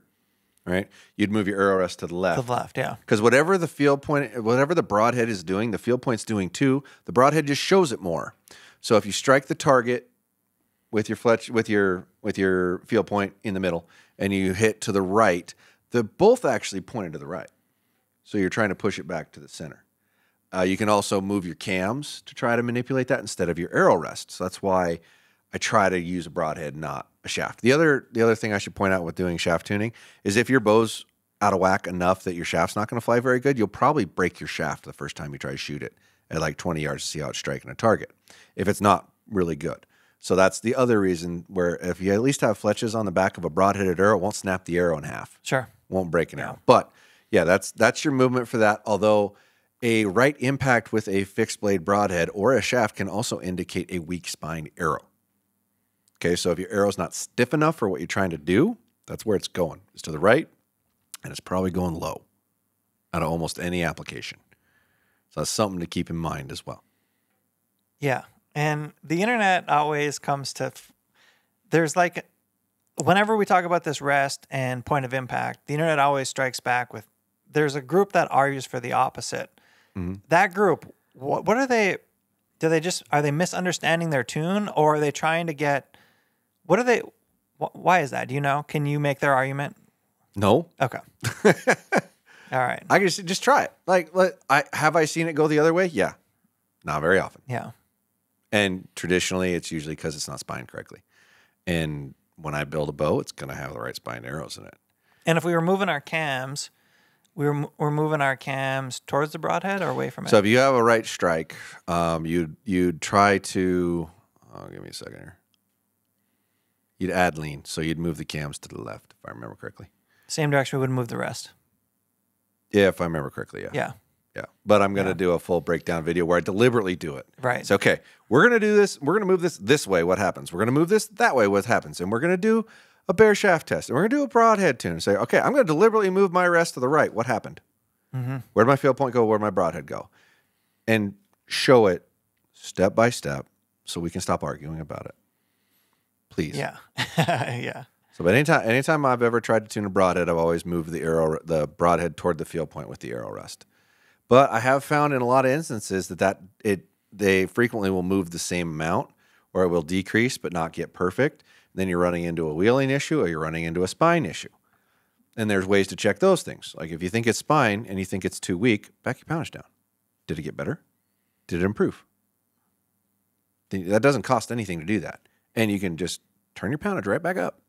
right, you'd move your arrow rest to the left. To the left, yeah. Because whatever the field point, whatever the broadhead is doing, the field point's doing too. The broadhead just shows it more. So if you strike the target with your fletch, with your with your field point in the middle, and you hit to the right, they're both actually pointed to the right. So you're trying to push it back to the center. Uh, you can also move your cams to try to manipulate that instead of your arrow rest. So that's why I try to use a broadhead, not a shaft. The other the other thing I should point out with doing shaft tuning is if your bow's out of whack enough that your shaft's not going to fly very good, you'll probably break your shaft the first time you try to shoot it at like 20 yards to see how it's striking a target. If it's not really good. So that's the other reason where if you at least have fletches on the back of a broad-headed arrow, it won't snap the arrow in half Sure. won't break an arrow. But yeah, that's that's your movement for that. Although a right impact with a fixed blade broadhead or a shaft can also indicate a weak spined arrow. Okay, so if your arrow's not stiff enough for what you're trying to do, that's where it's going. It's to the right, and it's probably going low out of almost any application. So that's something to keep in mind as well. Yeah. And the internet always comes to, f- there's like, whenever we talk about this rest and point of impact, the internet always strikes back with, there's a group that argues for the opposite. Mm-hmm. That group, what, what are they, do they just, are they misunderstanding their tune or are they trying to get, what are they, wh- why is that? Do you know? Can you make their argument? No, Okay. *laughs* All right. I can just just try it. Like, let, I have I seen it go the other way? Yeah, not very often. Yeah. And traditionally, it's usually because it's not spined correctly. And when I build a bow, it's going to have the right spined arrows in it. And if we were moving our cams, were, we're moving our cams towards the broadhead or away from it? So if you have a right strike, um, you'd you'd try to. Oh, give me a second here. You'd add lean, so you'd move the cams to the left, if I remember correctly. Same direction we would move the rest. Yeah, if I remember correctly, yeah. Yeah. Yeah. But I'm going to do a full breakdown video where I deliberately do it. Right. It's okay. We're going to do this. We're going to move this this way. What happens? We're going to move this that way. What happens? And we're going to do a bare shaft test. And we're going to do a broadhead tune and say, okay, I'm going to deliberately move my rest to the right. What happened? Mm-hmm. Where did my field point go? Where did my broadhead go? And show it step by step so we can stop arguing about it. Please. Yeah. *laughs* yeah. So, but anytime anytime I've ever tried to tune a broadhead, I've always moved the arrow the broadhead toward the field point with the arrow rest. But I have found in a lot of instances that that it they frequently will move the same amount, or it will decrease but not get perfect. Then you're running into a wheeling issue, or you're running into a spine issue. And there's ways to check those things. Like if you think it's spine and you think it's too weak, back your poundage down. Did it get better? Did it improve? That doesn't cost anything to do that. And you can just turn your poundage right back up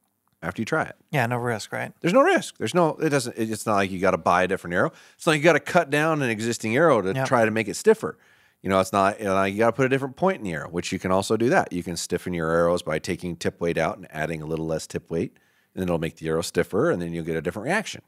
after you try it. Yeah, no risk, right? There's no risk. There's no. It doesn't. It's not like you got to buy a different arrow. It's not like you got to cut down an existing arrow to Yep. try to make it stiffer. You know, it's not. You, know, you got to put a different point in the arrow, which you can also do that. You can stiffen your arrows by taking tip weight out and adding a little less tip weight, and then it'll make the arrow stiffer, and then you'll get a different reaction.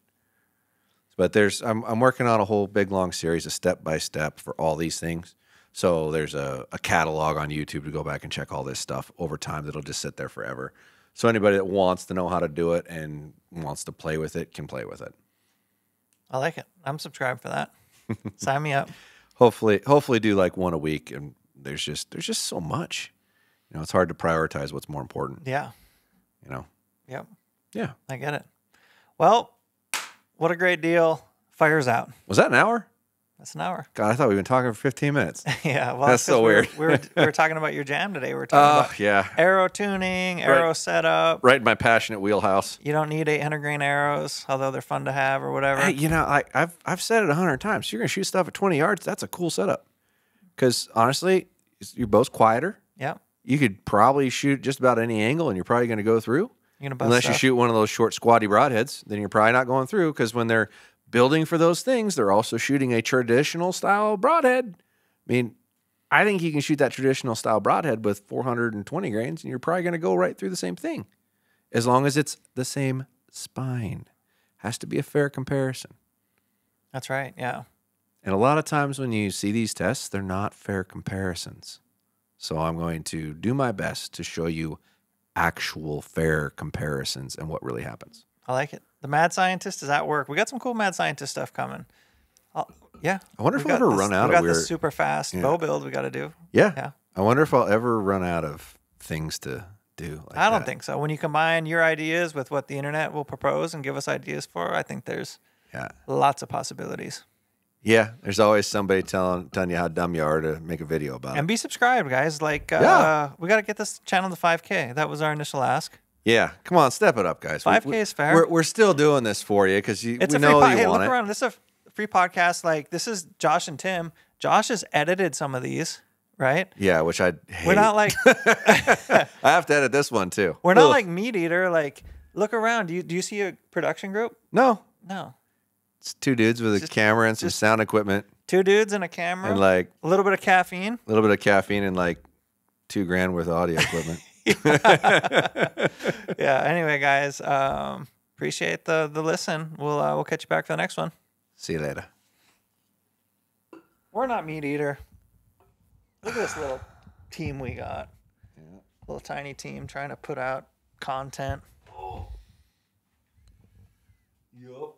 But there's. I'm I'm working on a whole big long series of step by step for all these things. So there's a, a catalog on YouTube to go back and check all this stuff over time that'll just sit there forever. So anybody that wants to know how to do it and wants to play with it can play with it. I like it. I'm subscribed for that. Sign me up. *laughs* Hopefully, hopefully do like one a week. And there's just there's just so much. You know, it's hard to prioritize what's more important. Yeah. You know, Yep. yeah. I get it. Well, what a great deal. Fire's out. Was that an hour? That's an hour. God, I thought we'd been talking for 15 minutes. *laughs* yeah. Well, That's so we were- weird. We were, we were *laughs* talking about your jam today. We were talking Oh about yeah, arrow tuning, arrow setup. right in my passionate wheelhouse. You don't need 800 grain arrows, although they're fun to have or whatever. Hey, you know, I, I've I've said it a hundred times. You're gonna shoot stuff at 20 yards. That's a cool setup. Because honestly, your bow's quieter. Yeah. You could probably shoot just about any angle, and you're probably going to go through. You're gonna bust Unless you shoot one of those short, squatty broadheads, then you're probably not going through. Because when they're building for those things, they're also shooting a traditional style broadhead. I mean, I think you can shoot that traditional style broadhead with 420 grains, and you're probably going to go right through the same thing, as long as it's the same spine. Has to be a fair comparison. That's right. Yeah. And a lot of times when you see these tests, they're not fair comparisons. So I'm going to do my best to show you actual fair comparisons and what really happens. I like it. The mad scientist is at work. We got some cool mad scientist stuff coming. Oh, yeah. I wonder if We we'll ever this- run out We of got this super fast Yeah. bow build we got to do. Yeah. Yeah. I wonder if I'll ever run out of things to do. Like I don't that. think so. When you combine your ideas with what the internet will propose and give us ideas for, I think there's Yeah. lots of possibilities. Yeah. There's always somebody telling telling you how dumb you are to make a video about And it. be subscribed, guys. Like, uh, Yeah. we got to get this channel to 5K. That was our initial ask. Yeah. Come on, step it up, guys. 5K we- is fair. We're, we're still doing this for you because you, It's we a free know you Hey, want look it. around. This is a free podcast. Like, this is Josh and Tim. Josh has edited some of these, right? Yeah, which I hate. We're not like *laughs* I have to edit this one too. we're not Ugh. like MeatEater. Like, look around. Do you do you see a production group? no. No, It's two dudes with a camera and some sound equipment two dudes and a camera, and like a little bit of caffeine. a little bit of caffeine and like two grand worth of audio equipment. *laughs* *laughs* yeah. Anyway, guys, um, appreciate the the listen. We'll uh, we'll catch you back for the next one. See you later. We're not MeatEater. Look at this little team we got. Yeah. Little tiny team trying to put out content. Oh. *gasps* Yup.